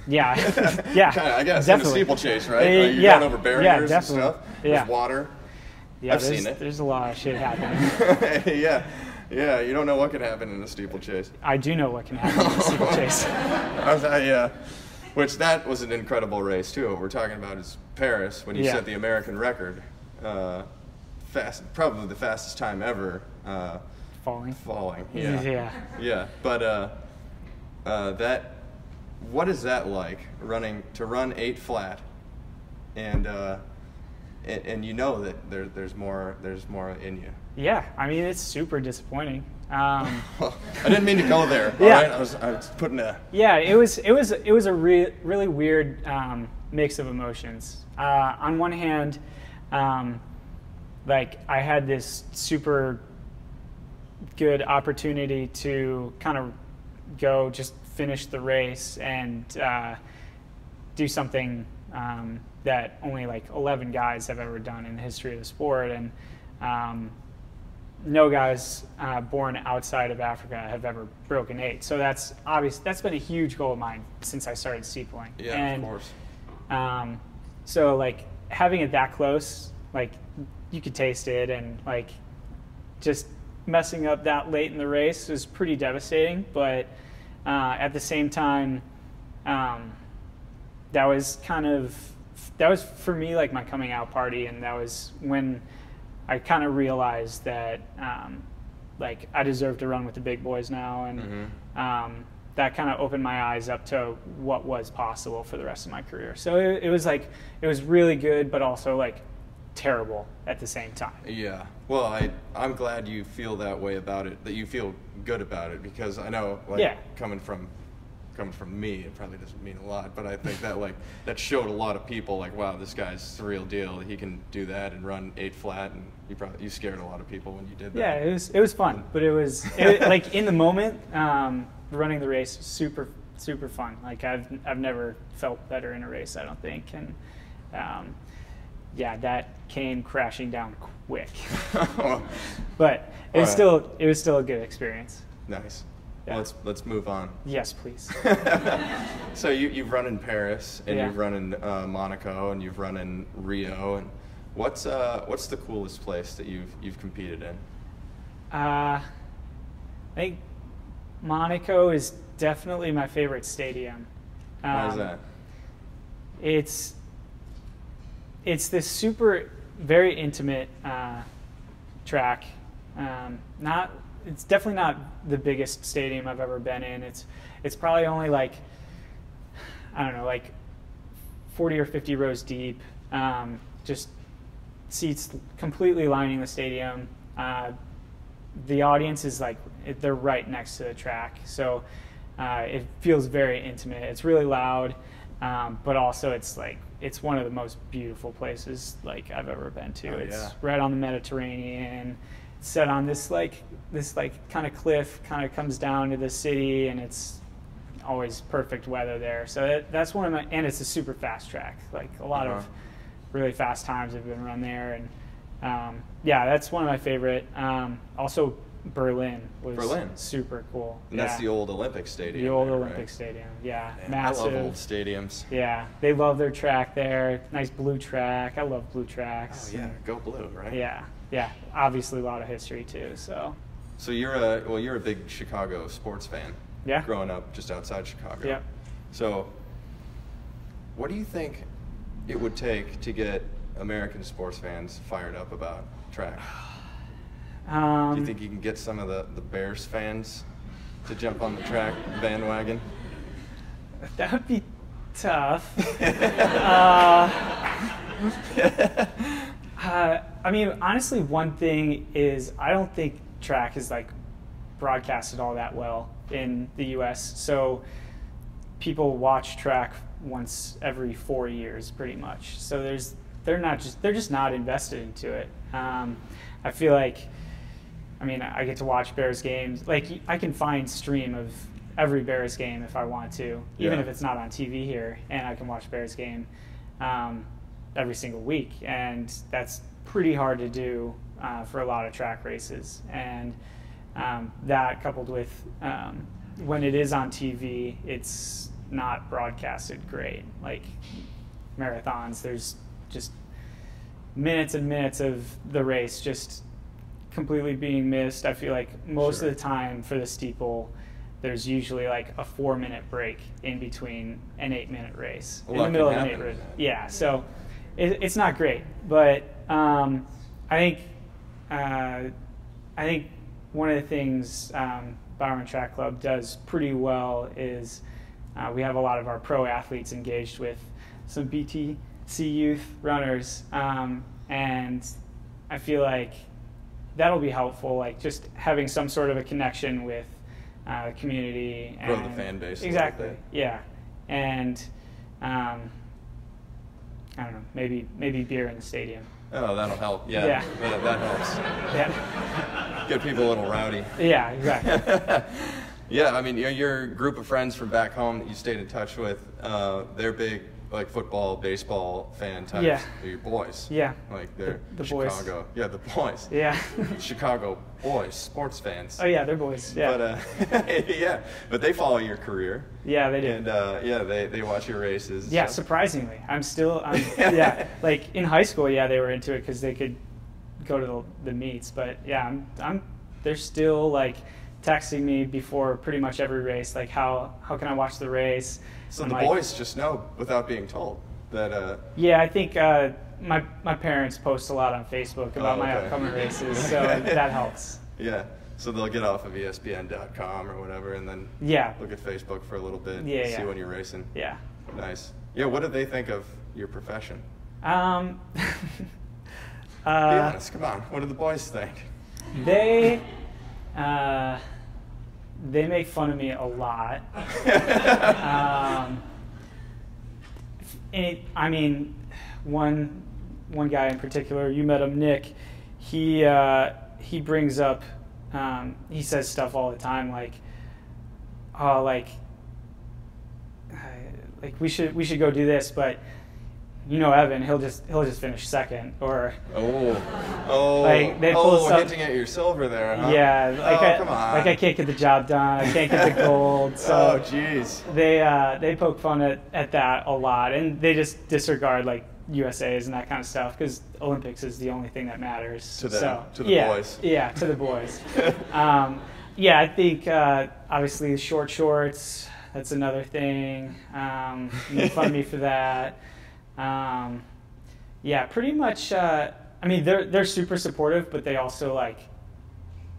yeah, [laughs] yeah, Kinda, I guess definitely. in a steeplechase, right? Uh, you're yeah, going over yeah, barriers and definitely. stuff. Yeah. There's water. Yeah, I've there's, seen it. There's a lot of shit happening. [laughs] yeah, yeah. You don't know what can happen in a steeplechase. I do know what can happen in a steeplechase. [laughs] I was, I, yeah. Which that was an incredible race too. What we're talking about is Paris when you Yeah. set the American record, uh, fast, probably the fastest time ever uh, Falling. falling. [laughs] Yeah. Yeah. Yeah, but uh, uh, that, what is that like running to run eight flat, and uh, and, and you know that there, there's more there's more in you. Yeah, I mean it's super disappointing. Um, [laughs] I didn't mean to go there. Yeah. right? I was I was putting a yeah, it was it was it was a re- really weird um, mix of emotions. Uh, on one hand, um, like I had this super good opportunity to kind of go just finish the race and uh, do something um, that only like 11 guys have ever done in the history of the sport and um, no guys uh, born outside of Africa have ever broken eight. So that's obvious. That's been a huge goal of mine since I started steepling. yeah, and, of course. Um, so like having it that close, like you could taste it, and like just messing up that late in the race was pretty devastating. But uh, at the same time, um, that was kind of that was for me like my coming out party, and that was when I kind of realized that um, like I deserve to run with the big boys now, and Mm-hmm. um, that kind of opened my eyes up to what was possible for the rest of my career. So it, it was like it was really good, but also like terrible at the same time. Yeah. Well, I I'm glad you feel that way about it. That you feel good about it because I know like Yeah. coming from coming from me, it probably doesn't mean a lot, but I think that like that showed a lot of people like, wow, this guy's the real deal. He can do that and run eight flat, and you probably you scared a lot of people when you did that. Yeah, it was it was fun, but it was it, like in the moment, um, running the race was super super fun. Like I've I've never felt better in a race, I don't think, and um, yeah, that came crashing down quick, [laughs] but it was Alright. still it was still a good experience. nice. Yeah. Well, let's let's move on. Yes, please. [laughs] So you you've run in Paris and Yeah. you've run in uh, Monaco and you've run in Rio and what's uh what's the coolest place that you've you've competed in? Uh, I think Monaco is definitely my favorite stadium. Why is Um, that? It's it's this super very intimate uh, track. Um, not it's definitely not the biggest stadium I've ever been in. It's it's probably only like I don't know, like 40 or 50 rows deep. Um, just seats completely lining the stadium. Uh, the audience is like they're right next to the track, so uh, it feels very intimate. It's really loud, um, but also it's like it's one of the most beautiful places like I've ever been to. Oh, it's yeah. right on the Mediterranean. Set on this like this like kind of cliff, kind of comes down to the city, and it's always perfect weather there. So that, that's one of my and it's a super fast track. Like a lot Uh-huh. of really fast times have been run there, and um, yeah, that's one of my favorite. Um, also, Berlin was Berlin. super cool. And yeah. that's the old Olympic Stadium. The old there, Olympic right? Stadium. Yeah, Man, massive. I love old stadiums. Yeah, they love their track there. Nice blue track. I love blue tracks Oh yeah, go blue, right? Yeah, yeah. Obviously, a lot of history too. So So you're a well, you're a big Chicago sports fan. Yeah. Growing up just outside Chicago. Yep. So, what do you think it would take to get American sports fans fired up about track? um, [sighs] Do you think you can get some of the, the Bears fans to jump on the track bandwagon? that would be tough. [laughs] uh, [laughs] uh, I mean, honestly, one thing is I don't think track is like broadcasted all that well in the U.S. So people watch track once every four years, pretty much. So there's they're not just they're just not invested into it. Um, I feel like, I mean, I get to watch Bears games. Like I can find stream of every Bears game if I want to, even Yeah. if it's not on TV here, and I can watch Bears game um, every single week, and that's pretty hard to do uh, for a lot of track races. And um, that coupled with um, when it is on TV, it's not broadcasted great. Like marathons, there's just minutes and minutes of the race just completely being missed. I feel like most Sure. of the time for the steeple, there's usually like a four minute break in between an eight minute race. In the middle of an eight in race. Yeah, so it, it's not great. But um, I think uh, I think one of the things um, Bowerman Track Club does pretty well is uh, we have a lot of our pro athletes engaged with some BTC youth runners, um, and I feel like that'll be helpful. Like just having some sort of a connection with uh, the community and Grow the fan base Exactly. Yeah, and um, I don't know, maybe maybe beer in the stadium. Oh, that'll help. Yeah, Yeah. That, that helps. Yeah. Get people a little rowdy. Yeah. Exactly. [laughs] yeah, I mean, your, your group of friends from back home that you stayed in touch with, uh, they're big, like football, baseball fan types. Yeah. They're your boys. Yeah. Like they're The- the boys. Chicago. Yeah, the boys. Yeah. [laughs] Chicago boys, sports fans. oh yeah, they're boys. Yeah. But uh, [laughs] yeah, but they follow your career, yeah, they do. and uh, yeah, they, they watch your races. Yeah, so- surprisingly, I'm still. I'm, [laughs] yeah, like in high school, yeah, they were into it because they could go to the, the meets. But yeah, I'm, I'm. They're still like texting me before pretty much every race, like how how can I watch the race? So the like, boys just know without being told that. Uh, Yeah, I think uh, my my parents post a lot on Facebook about Oh, my upcoming [laughs] races, so that helps. yeah, so they'll get off of ESPN.com or whatever, and then Yeah, look at Facebook for a little bit, Yeah, see yeah. when you're racing. yeah. Nice. Yeah, what do they think of your profession? Um, [laughs] Be uh, honest, come on. What do the boys think? They [laughs] uh, they make fun of me a lot. [laughs] um, it, I mean, one one guy in particular, you met him, Nick. He uh, he brings up, um, he says stuff all the time like, oh, like, uh, like we should we should go do this, but you know Evan, he'll just he'll just finish second, or Oh, oh, Like, they pull oh, stuff- hinting at your silver there, huh? yeah, like oh, I, come on. like I can't get the job done, I can't get the [laughs] gold, so. oh, jeez. they uh, they poke fun at, at that a lot, and they just disregard like USA's and that kind of stuff because Olympics is the only thing that matters. To them, so, to the yeah, boys. Yeah, to the boys. [laughs] um, yeah, I think uh, obviously short shorts. That's another thing. Um, you make fun of me for that. Um, yeah, pretty much. Uh, I mean, they're they're super supportive, but they also like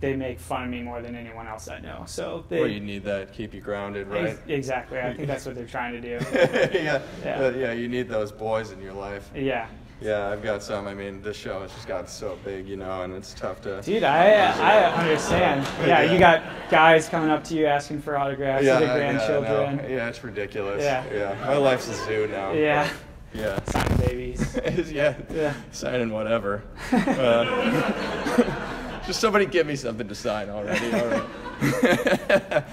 they make fun of me more than anyone else I know. So they Well, you need that keep you grounded, right? Ex- exactly. I think that's what they're trying to do. [laughs] yeah, Yeah. uh, yeah. You need those boys in your life. Yeah. Yeah, I've got some. I mean, this show has just got so big, you know, and it's tough to. Dude, I I understand. [laughs] Yeah, you got guys coming up to you asking for autographs yeah, the yeah, grandchildren. Yeah, it's ridiculous. Yeah. yeah. My life's a zoo now. Yeah. Yeah. Sign babies. [laughs] yeah. Yeah. Signing whatever. [laughs] Uh, [laughs] just somebody give me something to sign already. All right.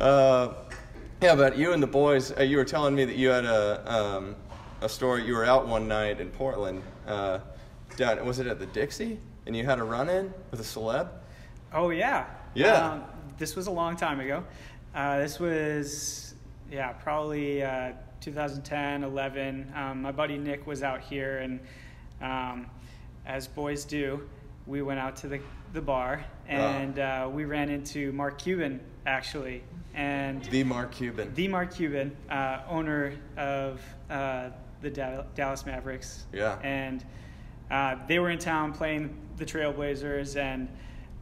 uh, yeah, but you and the boys, uh, you were telling me that you had a um, a story. You were out one night in Portland. Uh, down, was it at the Dixie? And you had a run-in with a celeb. Oh yeah. Yeah. Um, this was a long time ago. Uh, this was yeah probably uh, 2010, 11. Um, my buddy Nick was out here, and um, as boys do, we went out to the the bar and uh, we ran into Mark Cuban actually, and The Mark Cuban. the Mark Cuban, uh, owner of uh, the Da- Dallas Mavericks. Yeah. And uh, they were in town playing the Trailblazers, and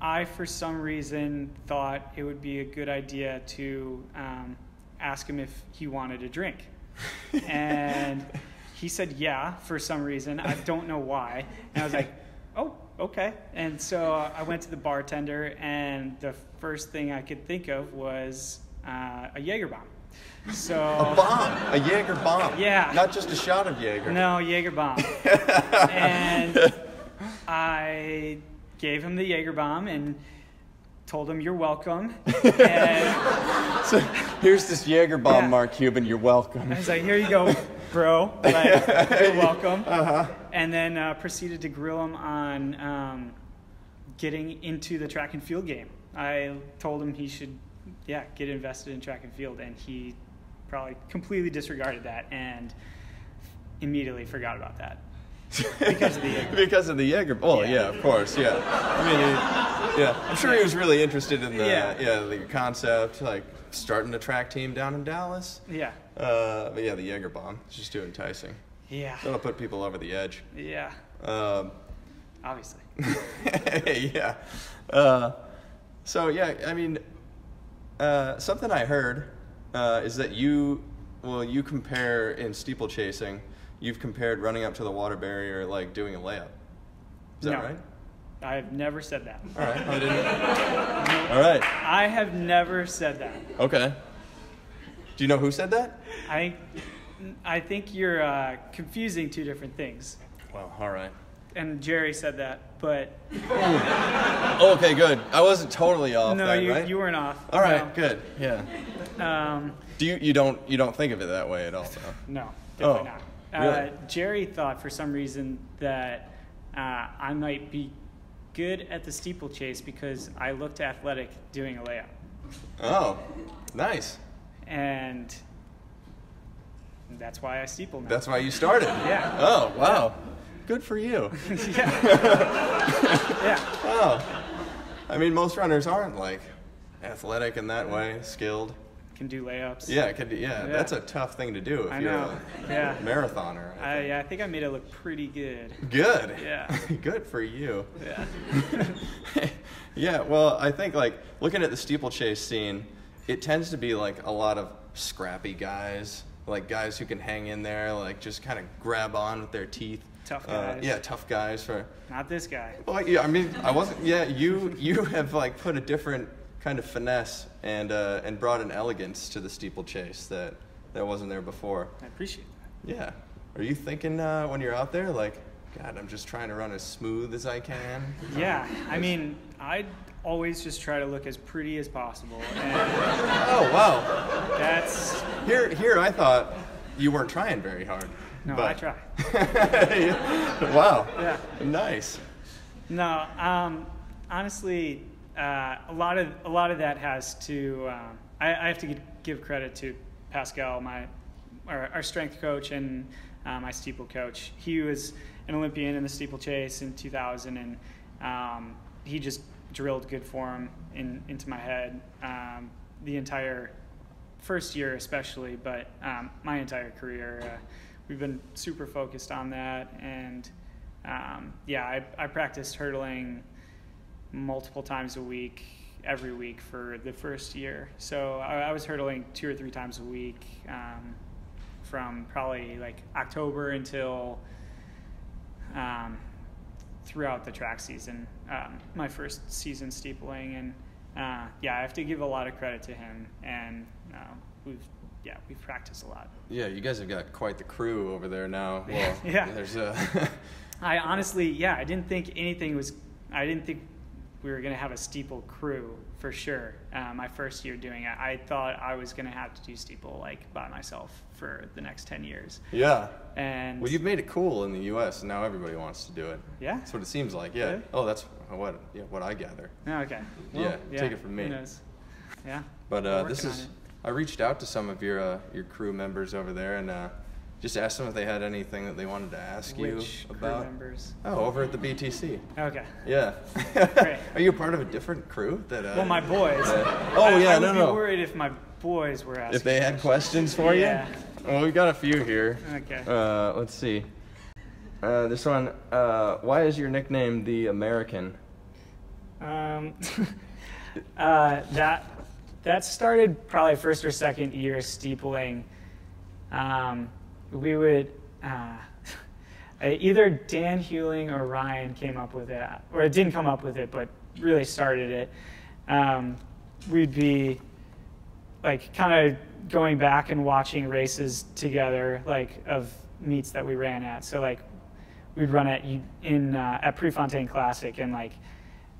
I, for some reason, thought it would be a good idea to um, ask him if he wanted a drink. And he said yeah for some reason. I don't know why. And I was like, [laughs] oh, okay. And so I went to the bartender, and the first thing I could think of was uh, a Jaeger bomb. So a bomb, a Jaeger bomb. Yeah. Not just a shot of Jaeger. no Jaeger bomb, [laughs] and I gave him the Jaeger bomb and told him you're welcome. [laughs] And So here's this Jaeger bomb, Yeah. Mark Cuban. You're welcome. I was like, here you go, bro. Like, [laughs] you're welcome. Uh-huh. And then uh, proceeded to grill him on um, getting into the track and field game. I told him he should, yeah, get invested in track and field, and he probably completely disregarded that and immediately forgot about that because of the [laughs] Jaeger. because of the Jaeger. Oh yeah. Yeah. of course, yeah. I mean, he- yeah. I'm sure he was really interested in the yeah, Yeah. the concept, like starting a track team down in Dallas. Yeah, Uh, but yeah, the Jaeger bomb. It's just too enticing. yeah, That'll put people over the edge. yeah. Um, Obviously. [laughs] yeah. Uh, so yeah, I mean, uh, something I heard uh, is that you, well, you compare in steeplechasing, you've compared running up to the water barrier like doing a layup. Is that No. right? I've never said that. All right. I didn't. [laughs] All right. I have never said that. Okay. Do you know who said that? I, I think you're uh, confusing two different things. Well, all right. And Jerry said that, but [laughs] Okay, good. I wasn't totally off. no, you, right? you weren't off. All right, good. Yeah. Um, Do you you don't you don't think of it that way at all? though? no, definitely Oh, not. Really? Uh, Jerry thought for some reason that uh, I might be good at the steeplechase because I looked athletic doing a layup, Oh, nice. and that's why I steeple now. That's why you started. [laughs] Yeah. Oh, wow. Good for you. [laughs] yeah. [laughs] Oh. I mean, most runners aren't like athletic in that way, skilled. Can do layups. Yeah, could yeah, Yeah. that's a tough thing to do if I you're know. Yeah. a marathoner. I I, I think I made it look pretty good. Good. Yeah. [laughs] Good for you. Yeah. [laughs] yeah, well, I think like looking at the steeplechase scene, it tends to be like a lot of scrappy guys, like guys who can hang in there, like just kind of grab on with their teeth. Tough Uh, guys. yeah, tough guys for. Not this guy. Well, yeah, I mean, I wasn't. Yeah, you you have like put a different kind of finesse and uh, and brought an elegance to the steeplechase that that wasn't there before. I appreciate that. Yeah. Are you thinking uh, when you're out there like, God, I'm just trying to run as smooth as I can? [laughs] Yeah, I mean, I always just try to look as pretty as possible, and [laughs] Oh wow. that's Here here I thought you weren't trying very hard. no, I try. [laughs] wow. Yeah. Nice. No, um, honestly, uh, a lot of a lot of that has to. Um, I, I have to give credit to Pascal, my our, our strength coach and uh, my steeple coach. He was an Olympian in the steeplechase in 2000, and um, he just drilled good form in, into my head um, the entire first year, especially, but um, my entire career. Uh, we've been super focused on that, and um, yeah, I, I practiced hurdling multiple times a week, every week for the first year. So I, I was hurdling two or three times a week um, from probably like October until um, throughout the track season, um, my first season steepling, and uh, yeah, I have to give a lot of credit to him, and uh, we've yeah we've practiced a lot. Yeah, you guys have got quite the crew over there now. [laughs] Well, Yeah. There's a. [laughs] I honestly, yeah, I didn't think anything was. I didn't think we were gonna have a steeple crew for sure. Uh, my first year doing it, I thought I was gonna have to do steeple like by myself for the next ten years. yeah. And Well, you've made it cool in the U.S. and now everybody wants to do it. yeah. That's what it seems like. Yeah. Really? Oh, that's what yeah what I gather. Oh, okay. Yeah, take it from who me. knows? Yeah. But uh, this is. I reached out to some of your uh, your crew members over there and uh, just asked them if they had anything that they wanted to ask you Which crew about. members? Oh, over at the BTC. Okay. Yeah. Great. [laughs] Are you part of a different crew? That. Uh, Well, my boys. uh, oh I, yeah, I would no, be no. worried if my boys were asking. If they had questions for you. Yeah. you. Well, we got a few here. Okay. Uh, let's see. Uh, this one. Uh, why is your nickname the American? Um, [laughs] uh, that that started probably first or second year steepling. Um, we would uh, [laughs] either Dan Huling or Ryan came up with it, or it didn't come up with it, but really started it. Um, we'd be like kind of going back and watching races together, like of meets that we ran at. So like we'd run at in uh, at Prefontaine Classic, and like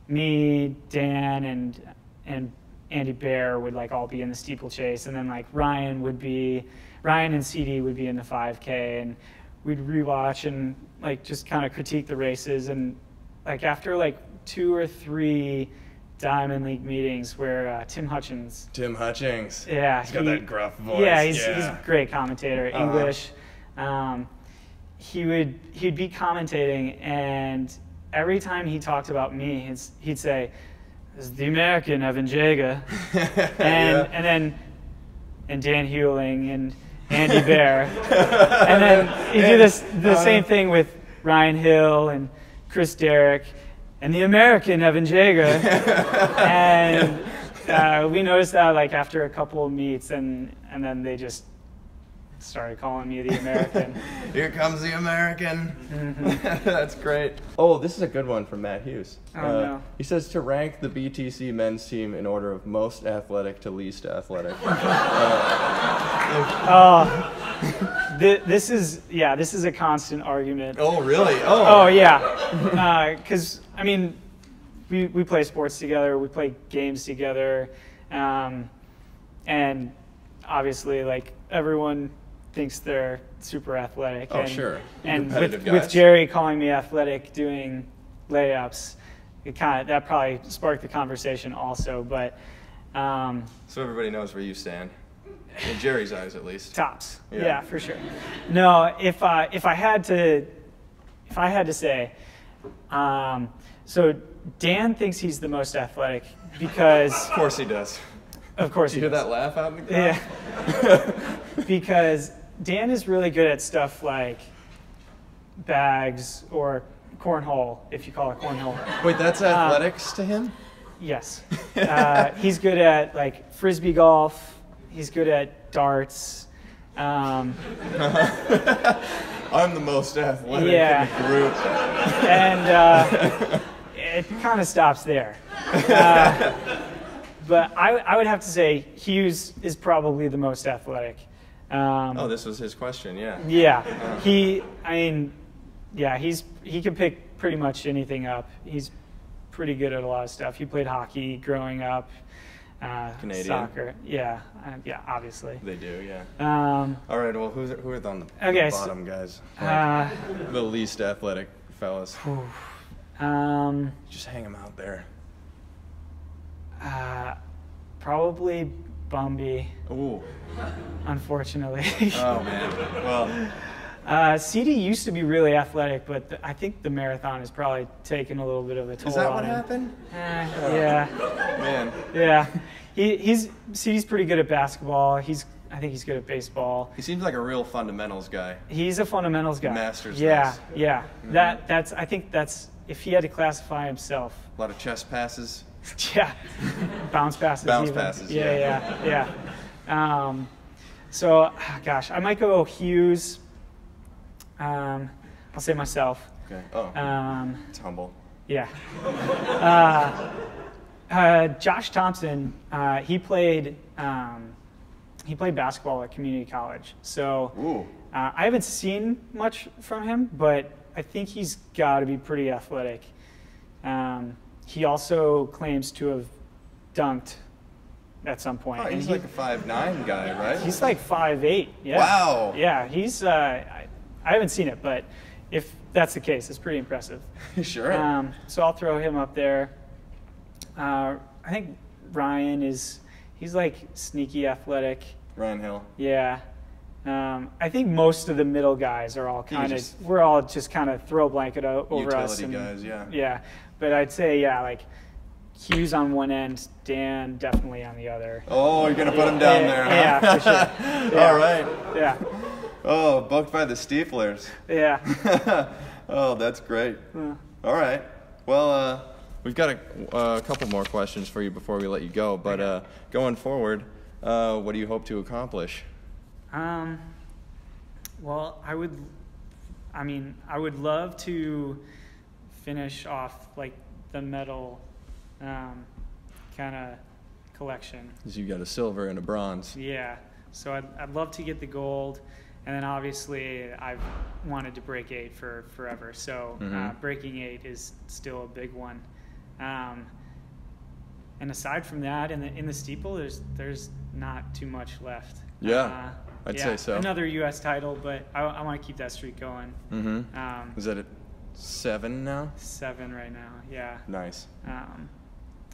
me, Dan, and and Andy Bayer would like all be in the steeplechase, and then like Ryan would be Ryan and CD would be in the 5K, and we'd rewatch and like just kind of critique the races, and like after like two or three Diamond League meetings where uh, Tim Hutchins Tim Hutchings. yeah, He's got he- that gruff voice. Yeah, he's, he's a great commentator, Uh-huh. English. Um, he would he'd be commentating, and every time he talked about me, he'd, he'd say, "This is the American Evan Jager," [laughs] and Yeah. and then and Dan Huling and Andy Bayer, [laughs] and then he do this the Uh-huh. same thing with Ryan Hill and Chris Derrick. And the American Evan Jager, [laughs] and uh, we noticed that like after a couple of meets, and and then they just started calling me the American. [laughs] Here comes the American. Mm-hmm. [laughs] That's great. Oh, this is a good one from Matt Hughes. Uh, Oh, no. He says to rank the BTC men's team in order of most athletic to least athletic. [laughs] oh, Th- this is yeah, this is a constant argument. oh, really? Oh Oh yeah, because I mean, we we play sports together, we play games together, um, and obviously like everyone thinks they're super athletic. Oh, and, sure. And Competitive with, with. Jerry calling me athletic doing layups, it kind of that probably sparked the conversation also. But um, So everybody knows where you stand. In Jerry's eyes, at least. tops, Yeah. yeah. for sure. No, if I if I had to, if I had to say, um, so Dan thinks he's the most athletic because, Of course he does. of course, You he hear does. that laugh out in the crowd? Yeah. [laughs] because Dan is really good at stuff like bags or cornhole, if you call it cornhole. Wait, that's Uh, athletics to him? Yes. [laughs] Uh, he's good at like frisbee golf. He's good at darts. Um, [laughs] I'm the most athletic Yeah. in the group. and uh, [laughs] it kind of stops there. Uh, but I, I would have to say Hughes is probably the most athletic. Um, Oh, this was his question, yeah. Yeah, he. I mean, yeah, he's he can pick pretty much anything up. He's pretty good at a lot of stuff. He played hockey growing up, uh, Canadian. soccer. Yeah, uh, yeah, obviously. They do, yeah. Um, All right, well, who's who are on the, Okay, the so- bottom guys? uh, the least athletic fellas. [sighs] um, Just hang them out there. uh, probably Bumby, Ooh. unfortunately. Oh man. [laughs] Well, uh, CD used to be really athletic, but th- I think the marathon has probably taken a little bit of a toll is that on what him. happened? Eh, yeah. Man. Yeah, he, he's CD's pretty good at basketball. He's I think he's good at baseball. He seems like a real fundamentals guy. He's a fundamentals guy. Masters Yeah, this. yeah. That that's. I think that's if he had to classify himself. A lot of chest passes. [laughs] Yeah, bounce passes. Bounce even. passes, Yeah, yeah, yeah. Um, so, gosh, I might go Hughes. Um, I'll say myself. Okay. Oh, Um, it's humble. yeah. Uh, uh, Josh Thompson, uh, he played um, he played basketball at community college. So uh, I haven't seen much from him, but I think he's got to be pretty athletic. Um, he also claims to have dunked at some point. Oh, he's he- like a five nine guy, right? He's like five eight. Yeah. Wow. Yeah, he's. Uh, I, I haven't seen it, but if that's the case, it's pretty impressive. [laughs] sure. Um, so I'll throw him up there. Uh, I think Ryan is. He's like sneaky athletic. Ryan Hill. Yeah. Um, I think most of the middle guys are all kind of. We're all just kind of throw blanket over us. Utility guys, yeah. Yeah, but I'd say yeah, like Hughes on one end, Dan definitely on the other. Oh, you're gonna put him down yeah, there, huh? Yeah, for sure. [laughs] Yeah. All right. Yeah, Oh, booked by the Steeflers. yeah. [laughs] oh, that's great. All right. Well, uh, we've got a, uh, a couple more questions for you before we let you go. But uh, going forward, uh, what do you hope to accomplish? Um, well, I would, I mean, I would love to finish off like the metal um, kind of collection. Because you got a silver and a bronze. Yeah. So I'd, I'd love to get the gold. And then obviously I've wanted to break eight for forever. So uh, Mhm. breaking eight is still a big one. Um, and aside from that, in the in the steeple, there's there's not too much left. Yeah, Uh, I'd yeah, say so. Another U.S. title, but I, I want to keep that streak going. Mm-hmm. Um, Is that at seven now? seven right now. Yeah. Nice. Um,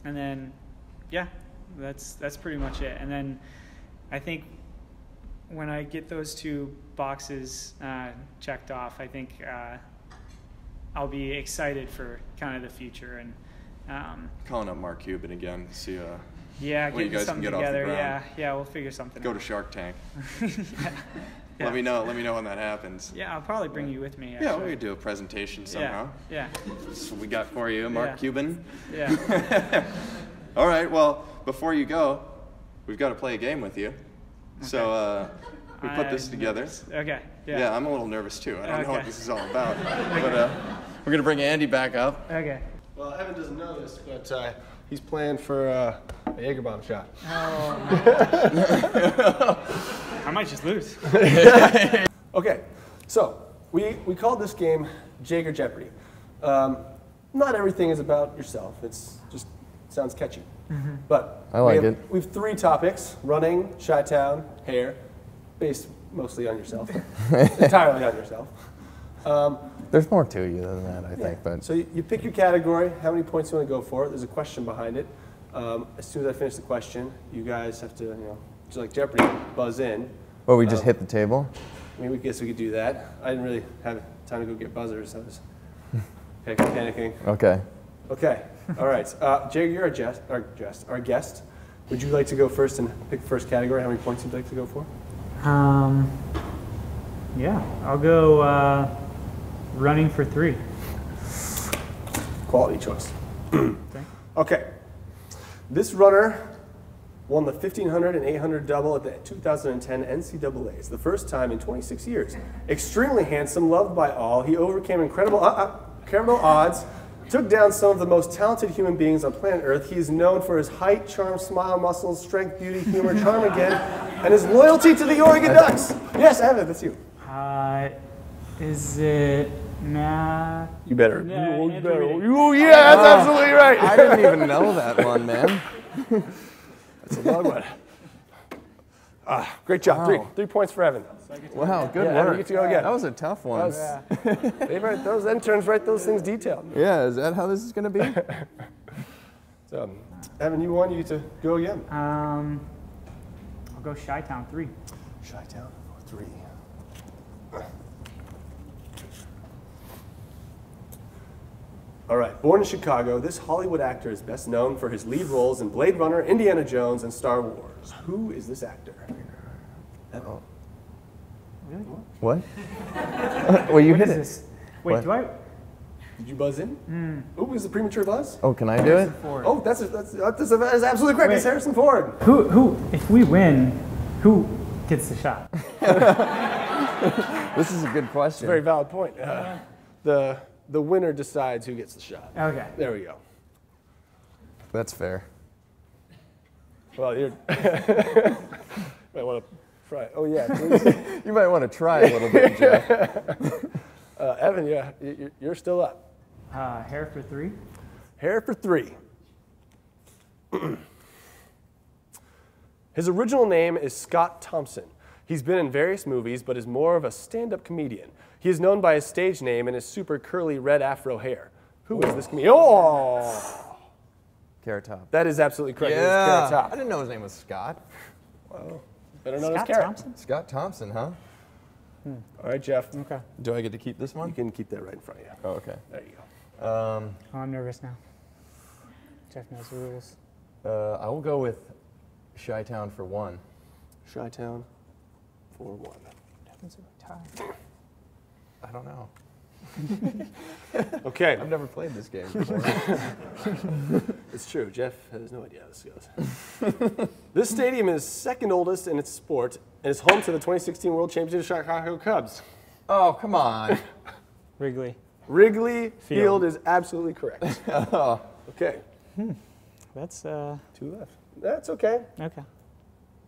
and then, yeah, that's that's pretty much it. And then, I think when I get those two boxes uh, checked off, I think uh, I'll be excited for kind of the future and. Um, Calling up Mark Cuban again. See, uh, yeah, Well, you guys can get off the together. ground. Yeah, yeah, we'll figure something out. go out. to Shark Tank. yeah. [laughs] [laughs] yeah. Let me know. Let me know when that happens. Yeah, I'll probably bring you with me. Yeah, we could do a presentation somehow. Yeah, That's what we got for you, Mark Yeah. Cuban. yeah, yeah. [laughs] All right. Well, before you go, we've got to play a game with you. Okay. So uh, we put this I'm together. nervous. Okay. Yeah. Yeah. I'm a little nervous too. I don't know what this is all about. okay. [laughs] but uh, we're gonna bring Andy back up. Okay. Well, Evan doesn't know this, but uh, he's playing for uh, a Jaeger bomb shot. I might just lose. [laughs] Okay, so we, we called this game Jaeger Jeopardy. Um, not everything is about yourself. It's just sounds catchy. But I like we have, it. We have three topics: running, Chi-town, hair, based mostly on yourself, [laughs] entirely on yourself. Um, There's more to you than that, I think. But so you, you pick your category, how many points you want to go for. There's a question behind it. Um, as soon as I finish the question, you guys have to, you know, just like Jeopardy, buzz in. well, we just hit the table. I mean, we guess we could do that. I didn't really have time to go get buzzers. I was [laughs] okay, panicking. Okay. Okay, all right. Uh, Jay, you're our guest, our guest, our guest. Would you like to go first and pick the first category? How many points you'd like to go for? Um, yeah, I'll go uh, running for three. Quality choice. [clears throat] okay. This runner won the 1500 and 800 double at the 2010 NCAA. It's the first time in 26 years. Extremely handsome, loved by all. He overcame incredible, uh, uh, incredible odds, took down some of the most talented human beings on planet Earth. He is known for his height, charm, smile, muscles, strength, beauty, humor, charm again, and his loyalty to the Oregon Ducks. Yes, Evan, that's you. Uh, is it Matt? You better. Yeah, you, Andrew Wheating. You, yeah, that's absolutely right. I didn't even know that one, man. [laughs] That's a long one. Ah, great job. Three, Wow. three points for Evan. Wow, good Yeah, work. you get to go again. That was a tough one. [laughs] They write those interns write those things detailed. yeah, is that how this is gonna be? [laughs] So, Evan, you won. You get to go again. Um, I'll go Chi-Town three. Chi-town three. All right. Born in Chicago, this Hollywood actor is best known for his lead roles in Blade Runner, Indiana Jones, and Star Wars. Who is this actor? Really? What? [laughs] well, you What hit is it. this? Wait, What? do I? Did you buzz in? Ooh, was it a premature buzz? Oh, can I do it? Ford. Oh, that's that's, that's, that's absolutely correct. It's Harrison Ford. Who? Who? If we win, who gets the shot? [laughs] This is a good question. Very valid point. Uh, the the winner decides who gets the shot. Okay. There we go. That's fair. Well, you're. [laughs] might want to try. Oh yeah, please. [laughs] You might want to try a little bit, Jeff. [laughs] uh, Evan, yeah, y- y- you're still up. Uh, hair for three. Hair for three. [clears throat] His original name is Scott Thompson. He's been in various movies, but is more of a stand up comedian. He is known by his stage name and his super curly red afro hair. Who is this comedian? Oh! Carrot Top. That is absolutely correct. It is Carrot Yeah. Top. I didn't know his name was Scott. Better known as Scott Carrot. Thompson. Scott Thompson, huh? All right, Jeff. Okay. Do I get to keep this one? You can keep that right in front of you. Oh, okay. There you go. Um, Oh, I'm nervous now. Jeff knows the rules. uh, I will go with Chi Town for one. Chi Town, 4 1. Happens every time. I don't know. [laughs] Okay, I've never played this game before. [laughs] it's true. Jeff has no idea how this goes. [laughs] this stadium is second oldest in its sport and is home to the 2016 World Championship Chicago Cubs. oh, come on. Wrigley. Wrigley Field, Field. is absolutely correct. Okay, That's uh. two left. That's okay. Okay.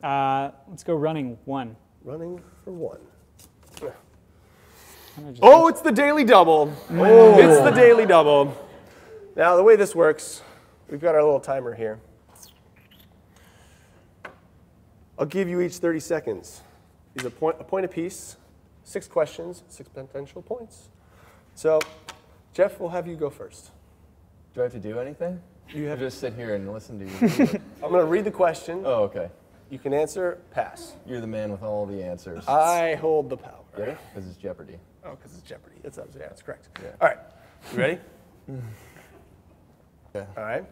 Uh, let's go running one. Running for one. I'm gonna just- Oh, it's the daily double. Oh, it's the daily double. Now, the way this works, we've got our little timer here. I'll give you each 30 seconds. These are point, a point apiece, six questions, six potential points. So, Jeff, we'll have you go first. Do I have to do anything? You have to Just sit here and listen to you. [laughs] I'm going to read the question. oh, okay. You can answer, pass. You're the man with all the answers. I hold the power. Get it? This is Jeopardy. Oh, because it's Jeopardy. That's, yeah, that's correct. Yeah. All right. You ready? [laughs] Yeah. All right.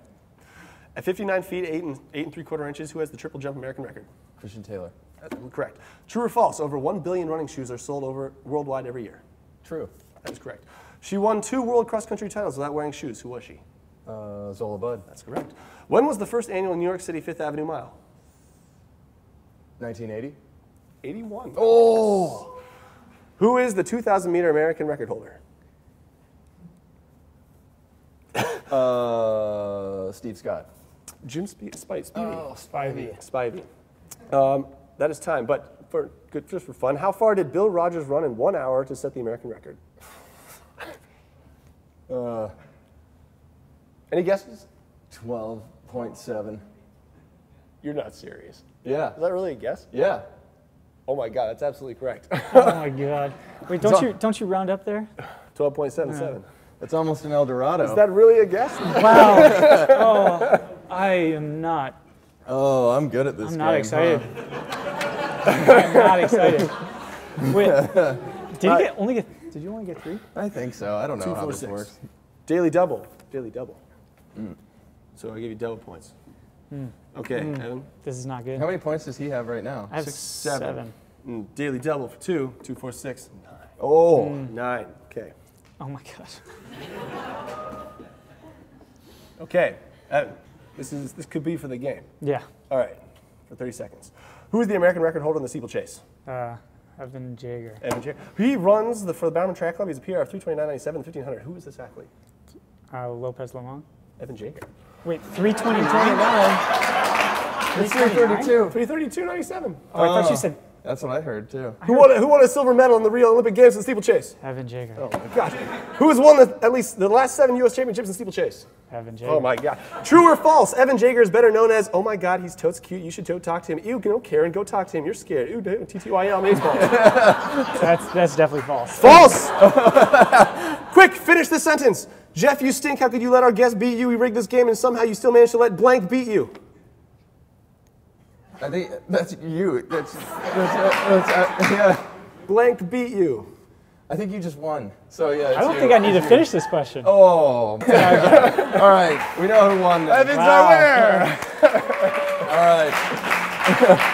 At 59 feet, 8 and, 8 and 3 quarter inches, who has the triple jump American record? Christian Taylor. That's correct. True or false? Over 1 billion running shoes are sold over worldwide every year. True. That is correct. She won two world cross country titles without wearing shoes. Who was she? Uh, Zola Budd. That's correct. When was the first annual New York City Fifth Avenue Mile? 1980. 81. Oh! Who is the 2,000 meter American record holder? [coughs] Uh, Steve Scott. Jim Spe- Spite, Speedy. Oh, Spivey. Spivey. Um, that is time, but for good, just for fun, how far did Bill Rodgers run in one hour to set the American record? [laughs] Uh, Any guesses? 12.7. You're not serious. Yeah. Is that really a guess? Yeah. Oh my God, that's absolutely correct. [laughs] [laughs] Oh my god. Wait, don't you don't you round up there? 12.77. It's almost an El Dorado. Is that really a guess? [laughs] Wow. oh, I am not. oh, I'm good at this I'm not game, excited. huh? I'm not excited. Wait. Did you get only get? Did you only get three? I think so. I don't know Two, how four, this six. works. Daily double. Daily double. Mm. So I give you double points. Hmm. Okay, Evan. This is not good. How many points does he have right now? I have Six, seven. seven. Mm, daily double for two. Two, four, six, nine. Oh. Nine. Okay. Oh my gosh. [laughs] Okay, Evan. This is this could be for the game. Yeah. All right, for 30 seconds. Who is the American record holder in the steeplechase? Uh, Evan Jager. Evan Jager. He runs the, for the Bowerman Track Club. He's a PR of 329.97 1500. Who is this athlete? Uh, Lopez Lomong. Evan Jager. Wait, 329? It's 332. 332.97. Oh, I thought you said That's what I heard too. Who won, a, who won a silver medal in the Rio Olympic Games in steeplechase? Evan Jager. Oh my gosh. Who has won the, at least the last seven U.S. championships in steeplechase? Evan Jager. Oh my God. True or false? Evan Jager is better known as, oh my God, he's totes cute. You should tote talk to him. Ew, no, Karen, go talk to him. You're scared. Ew, dude, TTYL baseball. [laughs] That's that's definitely false. false! [laughs] Quick, finish this sentence. Jeff, you stink. How could you let our guest beat you? We rigged this game and somehow you still managed to let blank beat you. I think that's you. That's, that's, that's uh, yeah. Blank beat you. I think you just won. So yeah. I don't you. think I need to finish this question. Oh. [laughs] All right. We know who won. Now. That wow. I. All right.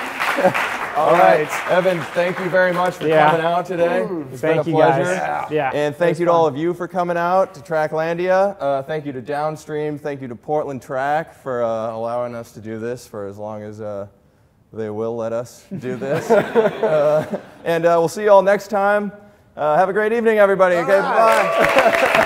[laughs] All right, right. Evan, thank you very much for yeah. coming out today. Mm. It's thank been a pleasure. Yeah. yeah. And thank you to fun. all of you for coming out to Tracklandia. Uh, thank you to Downstream. Thank you to Portland Track for uh, allowing us to do this for as long as. Uh, they will let us do this. [laughs] uh, and uh, we'll see you all next time. Uh, have a great evening, everybody. Okay, right. bye. [laughs]